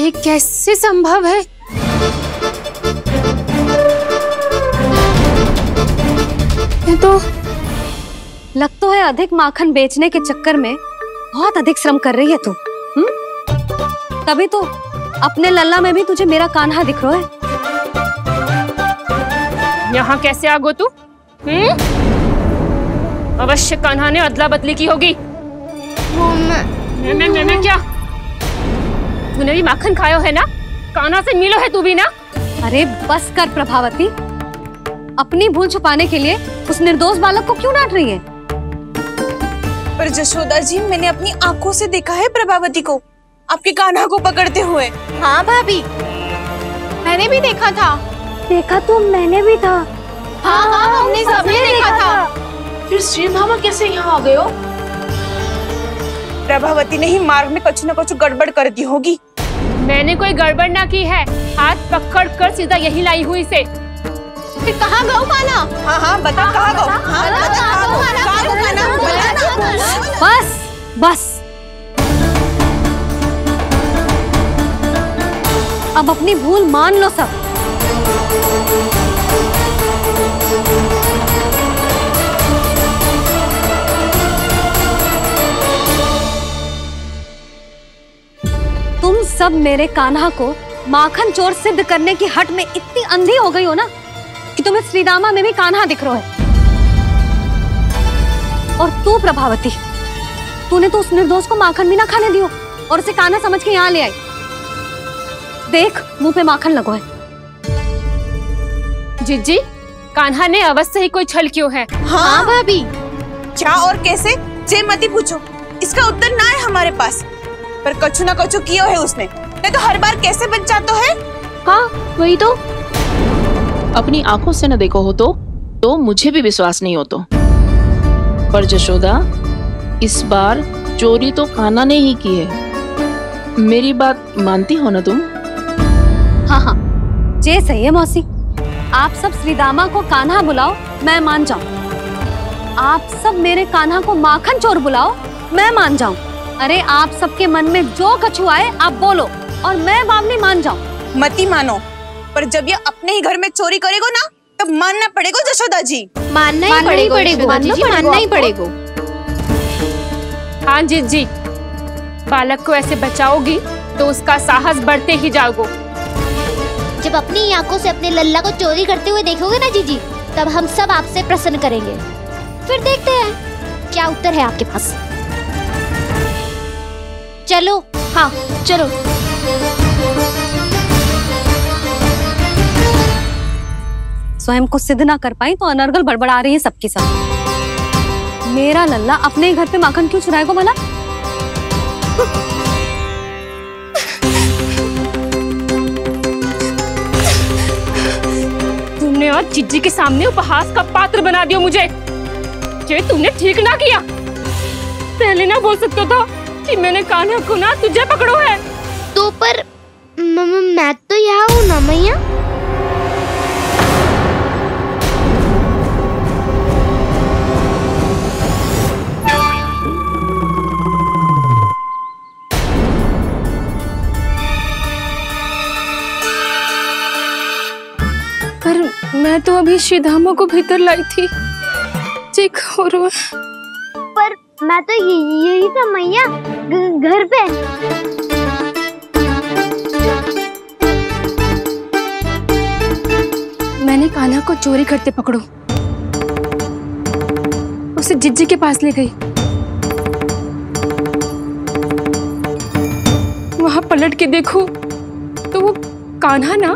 ये कैसे संभव है? ये तो
लग तो है अधिक माखन बेचने के चक्कर में बहुत अधिक श्रम कर रही है तू हम्म? तभी तो अपने लल्ला में भी तुझे मेरा कान्हा दिख रहा है।
यहाँ कैसे आ गो तू? हम्म? अवश्य कान्हा ने अदला बदली की होगी। मैं मैं मैं मैं क्या? तूने भी माखन खायो है ना? कान्हा से मिलो है तू भी ना?
अरे बस कर प्रभावती। अपनी भूल छुपाने के लिए उस निर्दोष बालक को क्यों डांट रही है?
पर जशोदा जी मैंने अपनी आँखों से देखा है प्रभावती को। आपके कान्हा को पकड़ते हुए।
हाँ भाभी। मैंने भी देखा था।
देखा तो मैंने भी था।
हाँ हाँ हमने सबने देखा देखा था।, था।
फिर श्री मामा कैसे यहाँ आ गए हो? प्रभावती ने ही मार्ग में कुछ न कुछ गड़बड़ कर दी होगी।
मैंने कोई गड़बड़ ना की है। हाथ पकड़ कर सीधा यही लाई हुई से।
फिर कहाँ गौ काना
हाँ हाँ बता कहाँ गो? हाँ बता कहाँ गो? कहाँ गो कान्हा? बता ना।
बस बस। अब अपनी भूल मान लो सब। तुम सब मेरे कान्हा को माखन चोर सिद्ध करने की हट में इतनी अंधी हो गई हो ना कि तुम्हें श्रीदामा में भी कान्हा दिख रहा है। और तू प्रभावती तूने तो उस निर्दोष को माखन भी ना खाने दियो और उसे कान्हा समझ के यहाँ ले आई। देख मुँह पे माखन लगो है।
जिज्जी कान्हा ने अवश्य ही कोई छल क्यों है?
हाँ भाभी। क्या और कैसे? जे मती पूछो। इसका उत्तर ना है हमारे पास। पर कछु ना कछु कियो है उसने। नहीं तो हर बार कैसे बच जाता है?
हाँ वही तो।
अपनी आँखों से न देखो हो तो तो मुझे भी विश्वास नहीं हो तो। पर जशोदा इस बार चोरी तो कान्हा ने ही की है। मेरी बात मानती हो ना तुम?
हाँ हाँ। जे सही है मौसी। आप सब श्रीदामा को कान्हा बुलाओ मैं मान जाऊँ। आप सब मेरे कान्हा को माखन चोर बुलाओ मैं मान जाऊँ। अरे आप सबके मन में जो कछु आए आप बोलो और मैं बावली मान जाऊँ।
मती मानो पर जब ये अपने ही घर में चोरी करेगो ना तब मानना पड़ेगा जशोदा जी।
मानना ही पड़ेगा
पड़ेगा,
मानना
ही
पड़ेगा
हाँ जिज्जी बालक को ऐसे बचाओगी तो उसका साहस बढ़ते ही जाओगे
जब अपनी आँखों से अपने लल्ला को चोरी करते हुए देखोगे ना जीजी तब हम सब आपसे प्रसन्न करेंगे। फिर देखते हैं क्या उत्तर है आपके पास। चलो। हाँ चलो।
स्वयं को सिद्ध ना कर पाई तो अनर्गल बड़बड़ा रही है सबके साथ। मेरा लल्ला अपने घर पे माखन क्यों चुराएगा भला
तुमने आज जिज्जी के सामने उपहास का पात्र बना दिया मुझे। ये तुमने ठीक ना किया। पहले ना बोल सकता था कि मैंने कान्हा को ना तुझे पकड़ो है।
तो पर मैं तो यहाँ हूँ ना मैया?
पर मैं तो अभी श्रीधामा को भीतर लाई थी। है।
पर मैं तो यही था मैया घर पे।
मैंने कान्हा को चोरी करते पकड़ो। उसे जिज्जी के पास ले गई। वहाँ पलट के देखो तो वो कान्हा ना,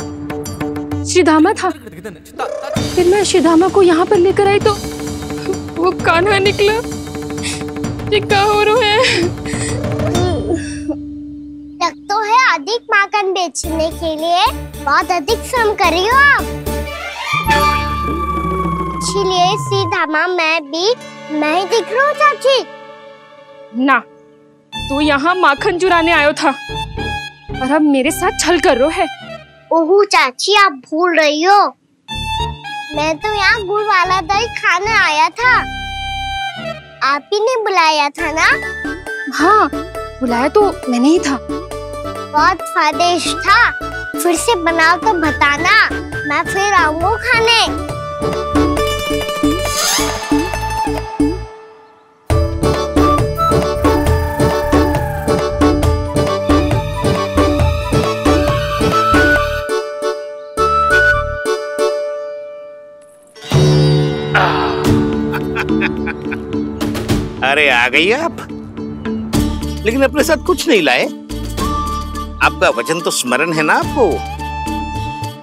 श्रीधामा था। फिर मैं श्रीधामा को यहाँ पर लेकर आई तो वो कान्हा निकला। हो रहा है।
तक तो है अधिक माखन बेचने के लिए। बहुत अधिक श्रम कर रही हो आप। इसीलिए सीधामा मैं भी मैं ही दिख रहा हूँ चाची।
ना तू यहाँ माखन चुराने आयो था। और अब मेरे साथ छल कर रो है।
ओह चाची आप भूल रही हो। मैं तो यहाँ गुड़ वाला दही खाने आया था। आप ही ने बुलाया था ना?
हाँ बुलाया तो मैंने ही था।
बहुत स्वादिष्ट था। फिर से बनाओ तो बताना। मैं फिर आऊँगा खाने।
अरे आ गई आप। लेकिन अपने साथ कुछ नहीं लाए। आपका वचन तो स्मरण है ना आपको?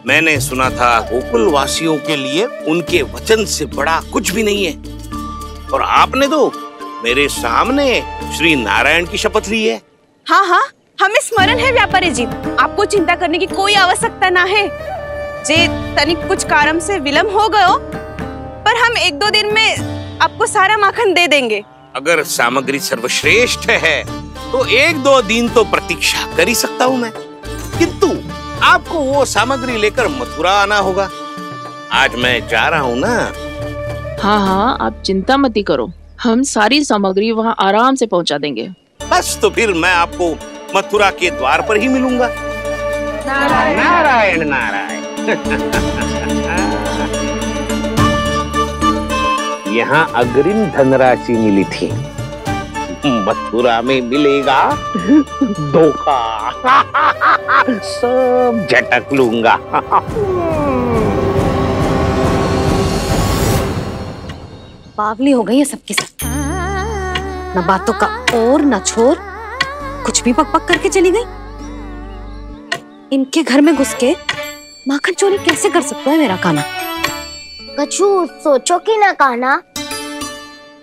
मैंने सुना था गोकुल वासियों के लिए उनके वचन से बड़ा कुछ भी नहीं है। और आपने तो मेरे सामने श्री नारायण की शपथ ली है।
हाँ हाँ हमें स्मरण है व्यापारी जी। आपको चिंता करने की कोई आवश्यकता ना है। जे तनिक कुछ कारण से विलंब हो गयो, पर हम एक दो दिन में आपको सारा माखन दे देंगे।
अगर सामग्री सर्वश्रेष्ठ है तो एक दो दिन तो प्रतीक्षा कर ही सकता हूँ मैं। किंतु आपको वो सामग्री लेकर मथुरा आना होगा। आज मैं जा रहा हूँ ना।
हाँ हाँ आप चिंता मत ही करो। हम सारी सामग्री वहाँ आराम से पहुँचा देंगे।
बस तो फिर मैं आपको मथुरा के द्वार पर ही मिलूँगा। नारायण। नारायण यहाँ अग्रिम धनराशि मिली थी। मथुरा में मिलेगा धोखा। सब झटक लूँगा।
बावली हो गई है सबके साथ। न बातों का और न छोर, कुछ भी पक पक करके चली गई। इनके घर में घुस के माखन चोरी कैसे कर सकता है मेरा काना
कछु सोचो कि ना काना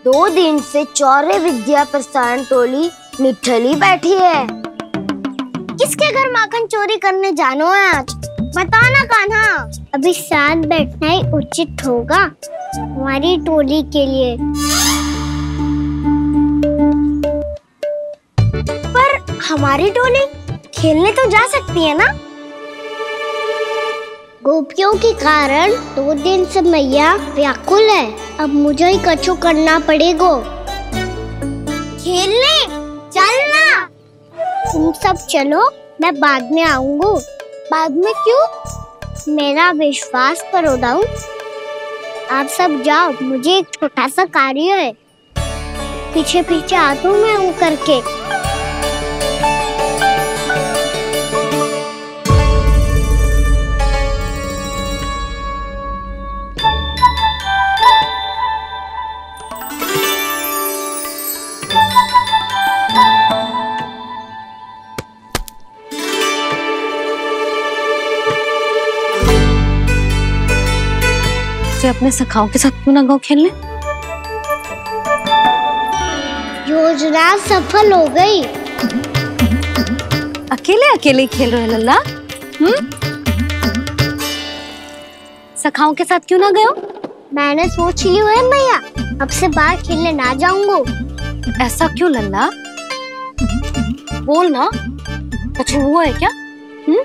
दो दिन से चौरे विद्या प्रसारण टोली निठली बैठी है। किसके घर माखन चोरी करने जानो है आज? बता ना कान्हा। अभी साथ बैठना ही उचित होगा हमारी टोली के लिए। पर हमारी टोली खेलने तो जा सकती है ना? गोपियों के कारण दो दिन से मैया व्याकुल है। अब मुझे ही कछु करना पड़ेगा। खेलने, चलना। तुम सब चलो, मैं बाद में आऊँगा। बाद में क्यों? मेरा विश्वास करो दाऊ। आप सब जाओ, मुझे एक छोटा सा कार्य है। पीछे पीछे आता हूँ मैं हूँ करके।
अपने सखाओं के साथ क्यों ना गाँव खेलने
योजना सफल हो गई।
अकेले अकेले खेल रहे हो लल्ला। हम्म सखाओं के साथ क्यों ना गयो
मैंने सोच लियो है मैया अब से बाहर खेलने ना जाऊँगा।
ऐसा क्यों लल्ला? बोल ना। कुछ हुआ है क्या? हम्म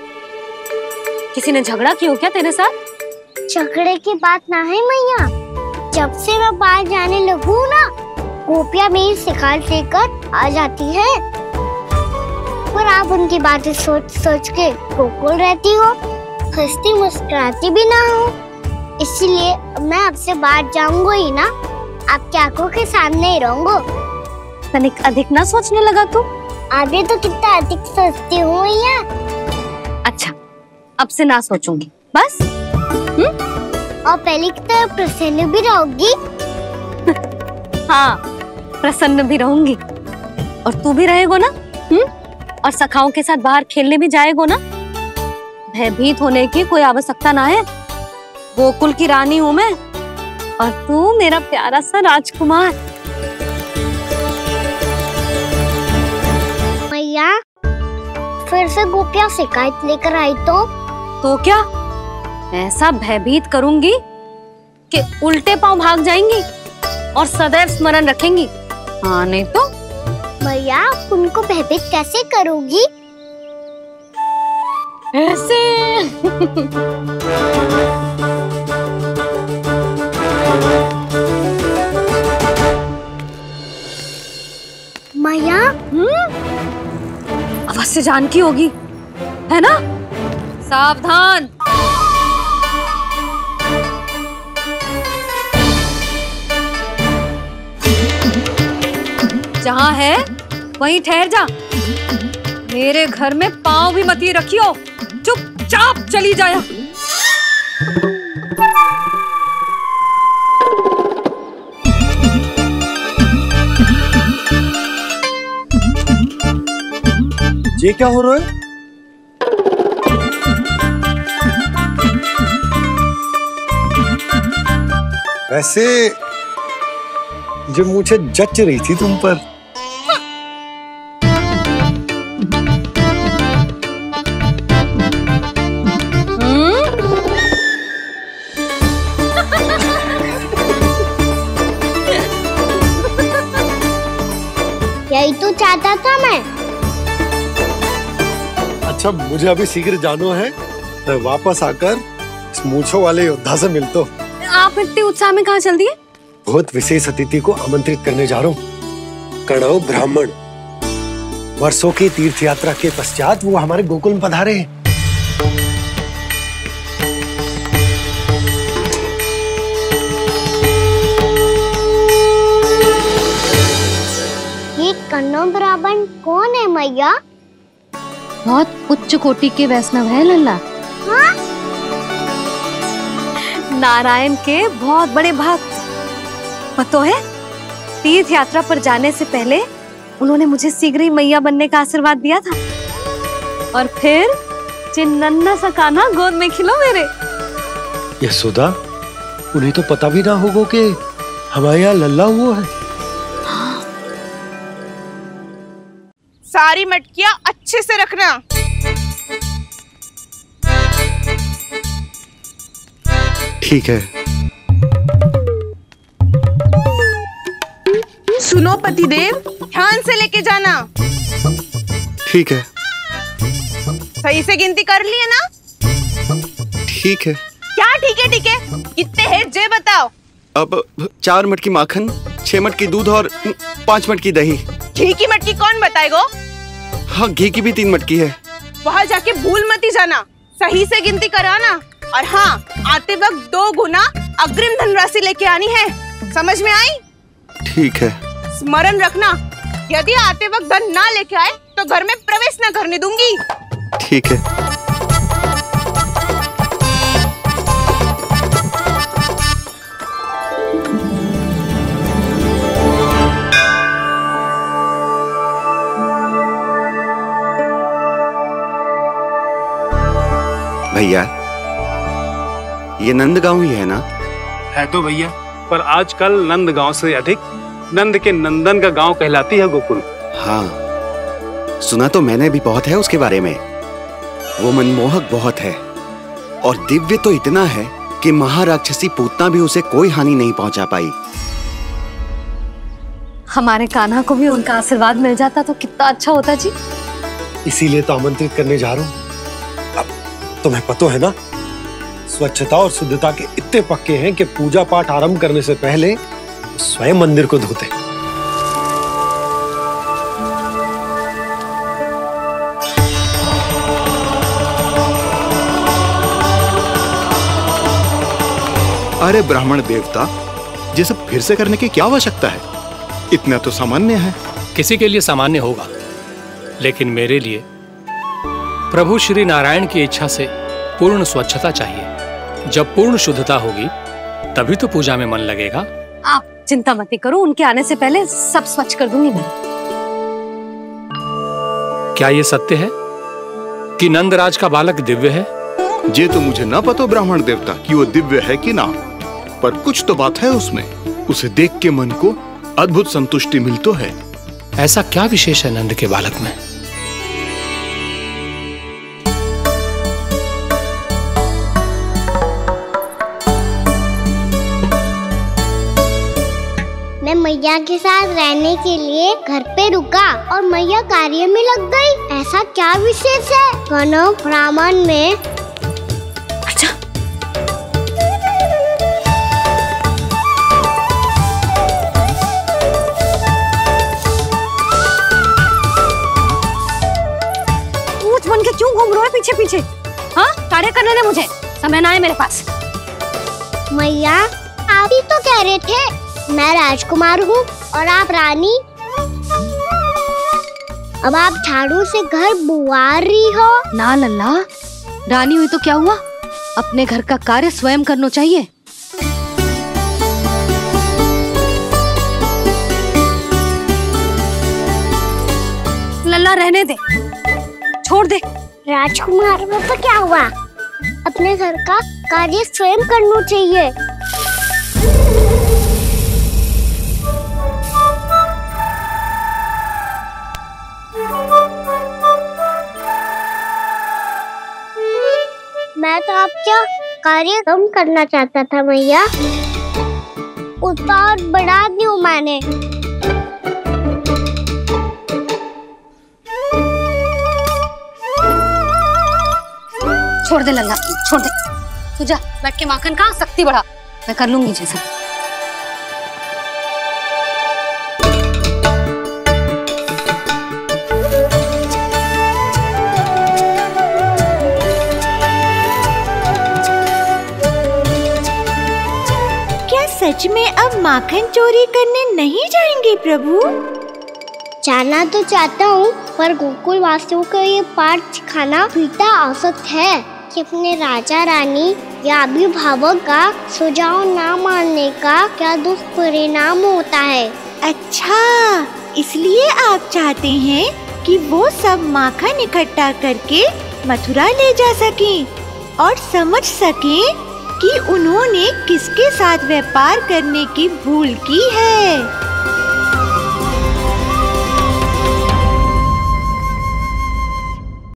किसी ने झगड़ा किया क्या तेरे साथ?
झगड़े की बात ना है मैया? जब से मैं बाहर जाने लगू ना गोपियाँ मेरी शिकार लेकर आ जाती है। पर आप उनकी बातें सोच सोच के गोकुल रहती हो हंसती मुस्कुराती भी ना हो। इसलिए मैं आपसे बाहर जाऊँगा ही ना। आपकी आँखों के सामने ही रहूँगा।
तनिक अधिक ना सोचने लगा तू?
आगे तो कितना अधिक सोचती हूँ
अच्छा अब से ना सोचूँगी। बस।
और पहले की तरह प्रसन्न भी रहोगी।
हाँ प्रसन्न भी रहूँगी। और तू भी रहेगो ना? हम्म? और सखाओं के साथ बाहर खेलने भी जाएगो ना? भयभीत होने की कोई आवश्यकता ना है। गोकुल की रानी हूँ मैं और तू मेरा प्यारा सा राजकुमार।
मैया फिर से गोपियाँ शिकायत लेकर आई तो?
तो क्या? ऐसा भयभीत करूँगी कि उल्टे पाँव भाग जाएँगी और सदैव स्मरण रखेंगी। हाँ नहीं तो?
मैया आप उनको भयभीत कैसे करोगी?
ऐसे।
मैया?
अवश्य जानकी होगी है ना? सावधान। जहाँ है, वहीं ठहर जा। मेरे घर में पाँव भी मती रखियो। चुपचाप चली जाया
ये क्या हो रहा है? वैसे जो मुझे जच रही थी तुम पर।
यही तो चाहता था मैं।
अच्छा मुझे अभी शीघ्र जानो है। मैं वापस आकर इस मूछों वाले योद्धा से मिलतो
आप इतने उत्साह में कहा चल दिए?
बहुत विशेष अतिथि को आमंत्रित करने जा रहा हूँ। कणव ब्राह्मण। वर्षों की तीर्थ यात्रा के पश्चात वो हमारे गोकुल में पधारे हैं।
ब्राह्मण कौन है मैया?
बहुत उच्च कोटि के वैष्णव है लल्ला।
हाँ?
नारायण के बहुत बड़े भक्त। पतो है तीर्थ यात्रा पर जाने से पहले उन्होंने मुझे शीघ्र ही मैया बनने का आशीर्वाद दिया था। और फिर चिन्नन्ना सा काना गोद में खिलो मेरे।
यशोदा उन्हें तो पता भी ना होगा कि हमारे यहाँ लल्ला हुआ है।
सारी मटकियाँ अच्छे से रखना।
ठीक है।
सुनो पतिदेव ध्यान से लेके जाना।
ठीक है।
सही से गिनती कर लिए ना?
ठीक है।
क्या ठीक है ठीक है? कितने हैं जे बताओ।
अब चार मटकी माखन छह मटकी दूध और पाँच मटकी दही।
ठीक की मटकी कौन बताएगो?
हाँ घी की भी तीन मटकी है।
वहाँ जाके भूल मत ही जाना। सही से गिनती कराना। और हाँ आते वक्त दो गुना अग्रिम धनराशि लेके आनी है। समझ में आई?
ठीक है।
स्मरण रखना यदि आते वक्त धन ना लेके आए तो घर में प्रवेश न करने दूँगी।
ठीक है। भैया ये नंद गाँव ही है ना?
है तो भैया पर आजकल नंद गाँव से अधिक नंद के नंदन का गाँव कहलाती है गोकुल।
हाँ सुना तो मैंने भी बहुत है उसके बारे में। वो मनमोहक बहुत है और दिव्य तो इतना है कि महाराक्षसी पूतना भी उसे कोई हानि नहीं पहुँचा पाई।
हमारे कान्हा को भी उनका आशीर्वाद मिल जाता तो कितना अच्छा होता जी।
इसीलिए तो आमंत्रित करने जा रहा हूँ। तुम्हें पता है ना? स्वच्छता और शुद्धता के इतने पक्के हैं कि पूजा पाठ आरंभ करने से पहले स्वयं मंदिर को धोते।
अरे ब्राह्मण देवता ये सब फिर से करने की क्या आवश्यकता है? इतना तो सामान्य है।
किसी के लिए सामान्य होगा लेकिन मेरे लिए प्रभु श्री नारायण की इच्छा से पूर्ण स्वच्छता चाहिए। जब पूर्ण शुद्धता होगी तभी तो पूजा में मन लगेगा।
आप चिंता मत करो उनके आने से पहले सब स्वच्छ कर दूँगी मैं।
क्या ये सत्य है कि नंदराज का बालक दिव्य है?
ये तो मुझे ना पता ब्राह्मण देवता कि वो दिव्य है कि ना। पर कुछ तो बात है उसमें। उसे देख के मन को अद्भुत संतुष्टि मिल तो है।
ऐसा क्या विशेष है नंद के बालक में?
मैया के साथ रहने के लिए घर पे रुका और मैया कार्य में लग गई। ऐसा क्या विशेष है? कनो ब्राह्मण में
पूछ बन के क्यों घूम रहे हो पीछे पीछे? हाँ? कार्य करने दे मुझे। समय ना है मेरे पास।
मैया आप ही तो कह रहे थे मैं राजकुमार हूँ और आप रानी। अब आप झाड़ू से घर बुआर रही हो।
ना लल्ला रानी हुई तो क्या हुआ? अपने घर का कार्य स्वयं करना चाहिए। लल्ला रहने दे। छोड़ दे।
राजकुमार में तो क्या हुआ? अपने घर का कार्य स्वयं करना चाहिए। मैं तो आपका कार्य कम करना चाहता था मैया? उतार बढ़ा बढ़ा हूँ। मैंने
छोड़ दे लल्ला छोड़ दे। तू जा, बैठ के माखन का शक्ति बढ़ा। मैं कर लूँगी जैसा
सच में अब माखन चोरी करने नहीं जाएँगे प्रभु?
जाना तो चाहता हूँ पर गोकुल वासियों को ये पाठ सिखाना पिता आवश्यक है कि अपने राजा रानी या अभिभावक का सुझाव ना मानने का क्या दुष्परिणाम होता है।
अच्छा इसलिए आप चाहते हैं कि वो सब माखन इकट्ठा करके मथुरा ले जा सकें और समझ सकें कि उन्होंने किसके साथ व्यापार करने की भूल की है?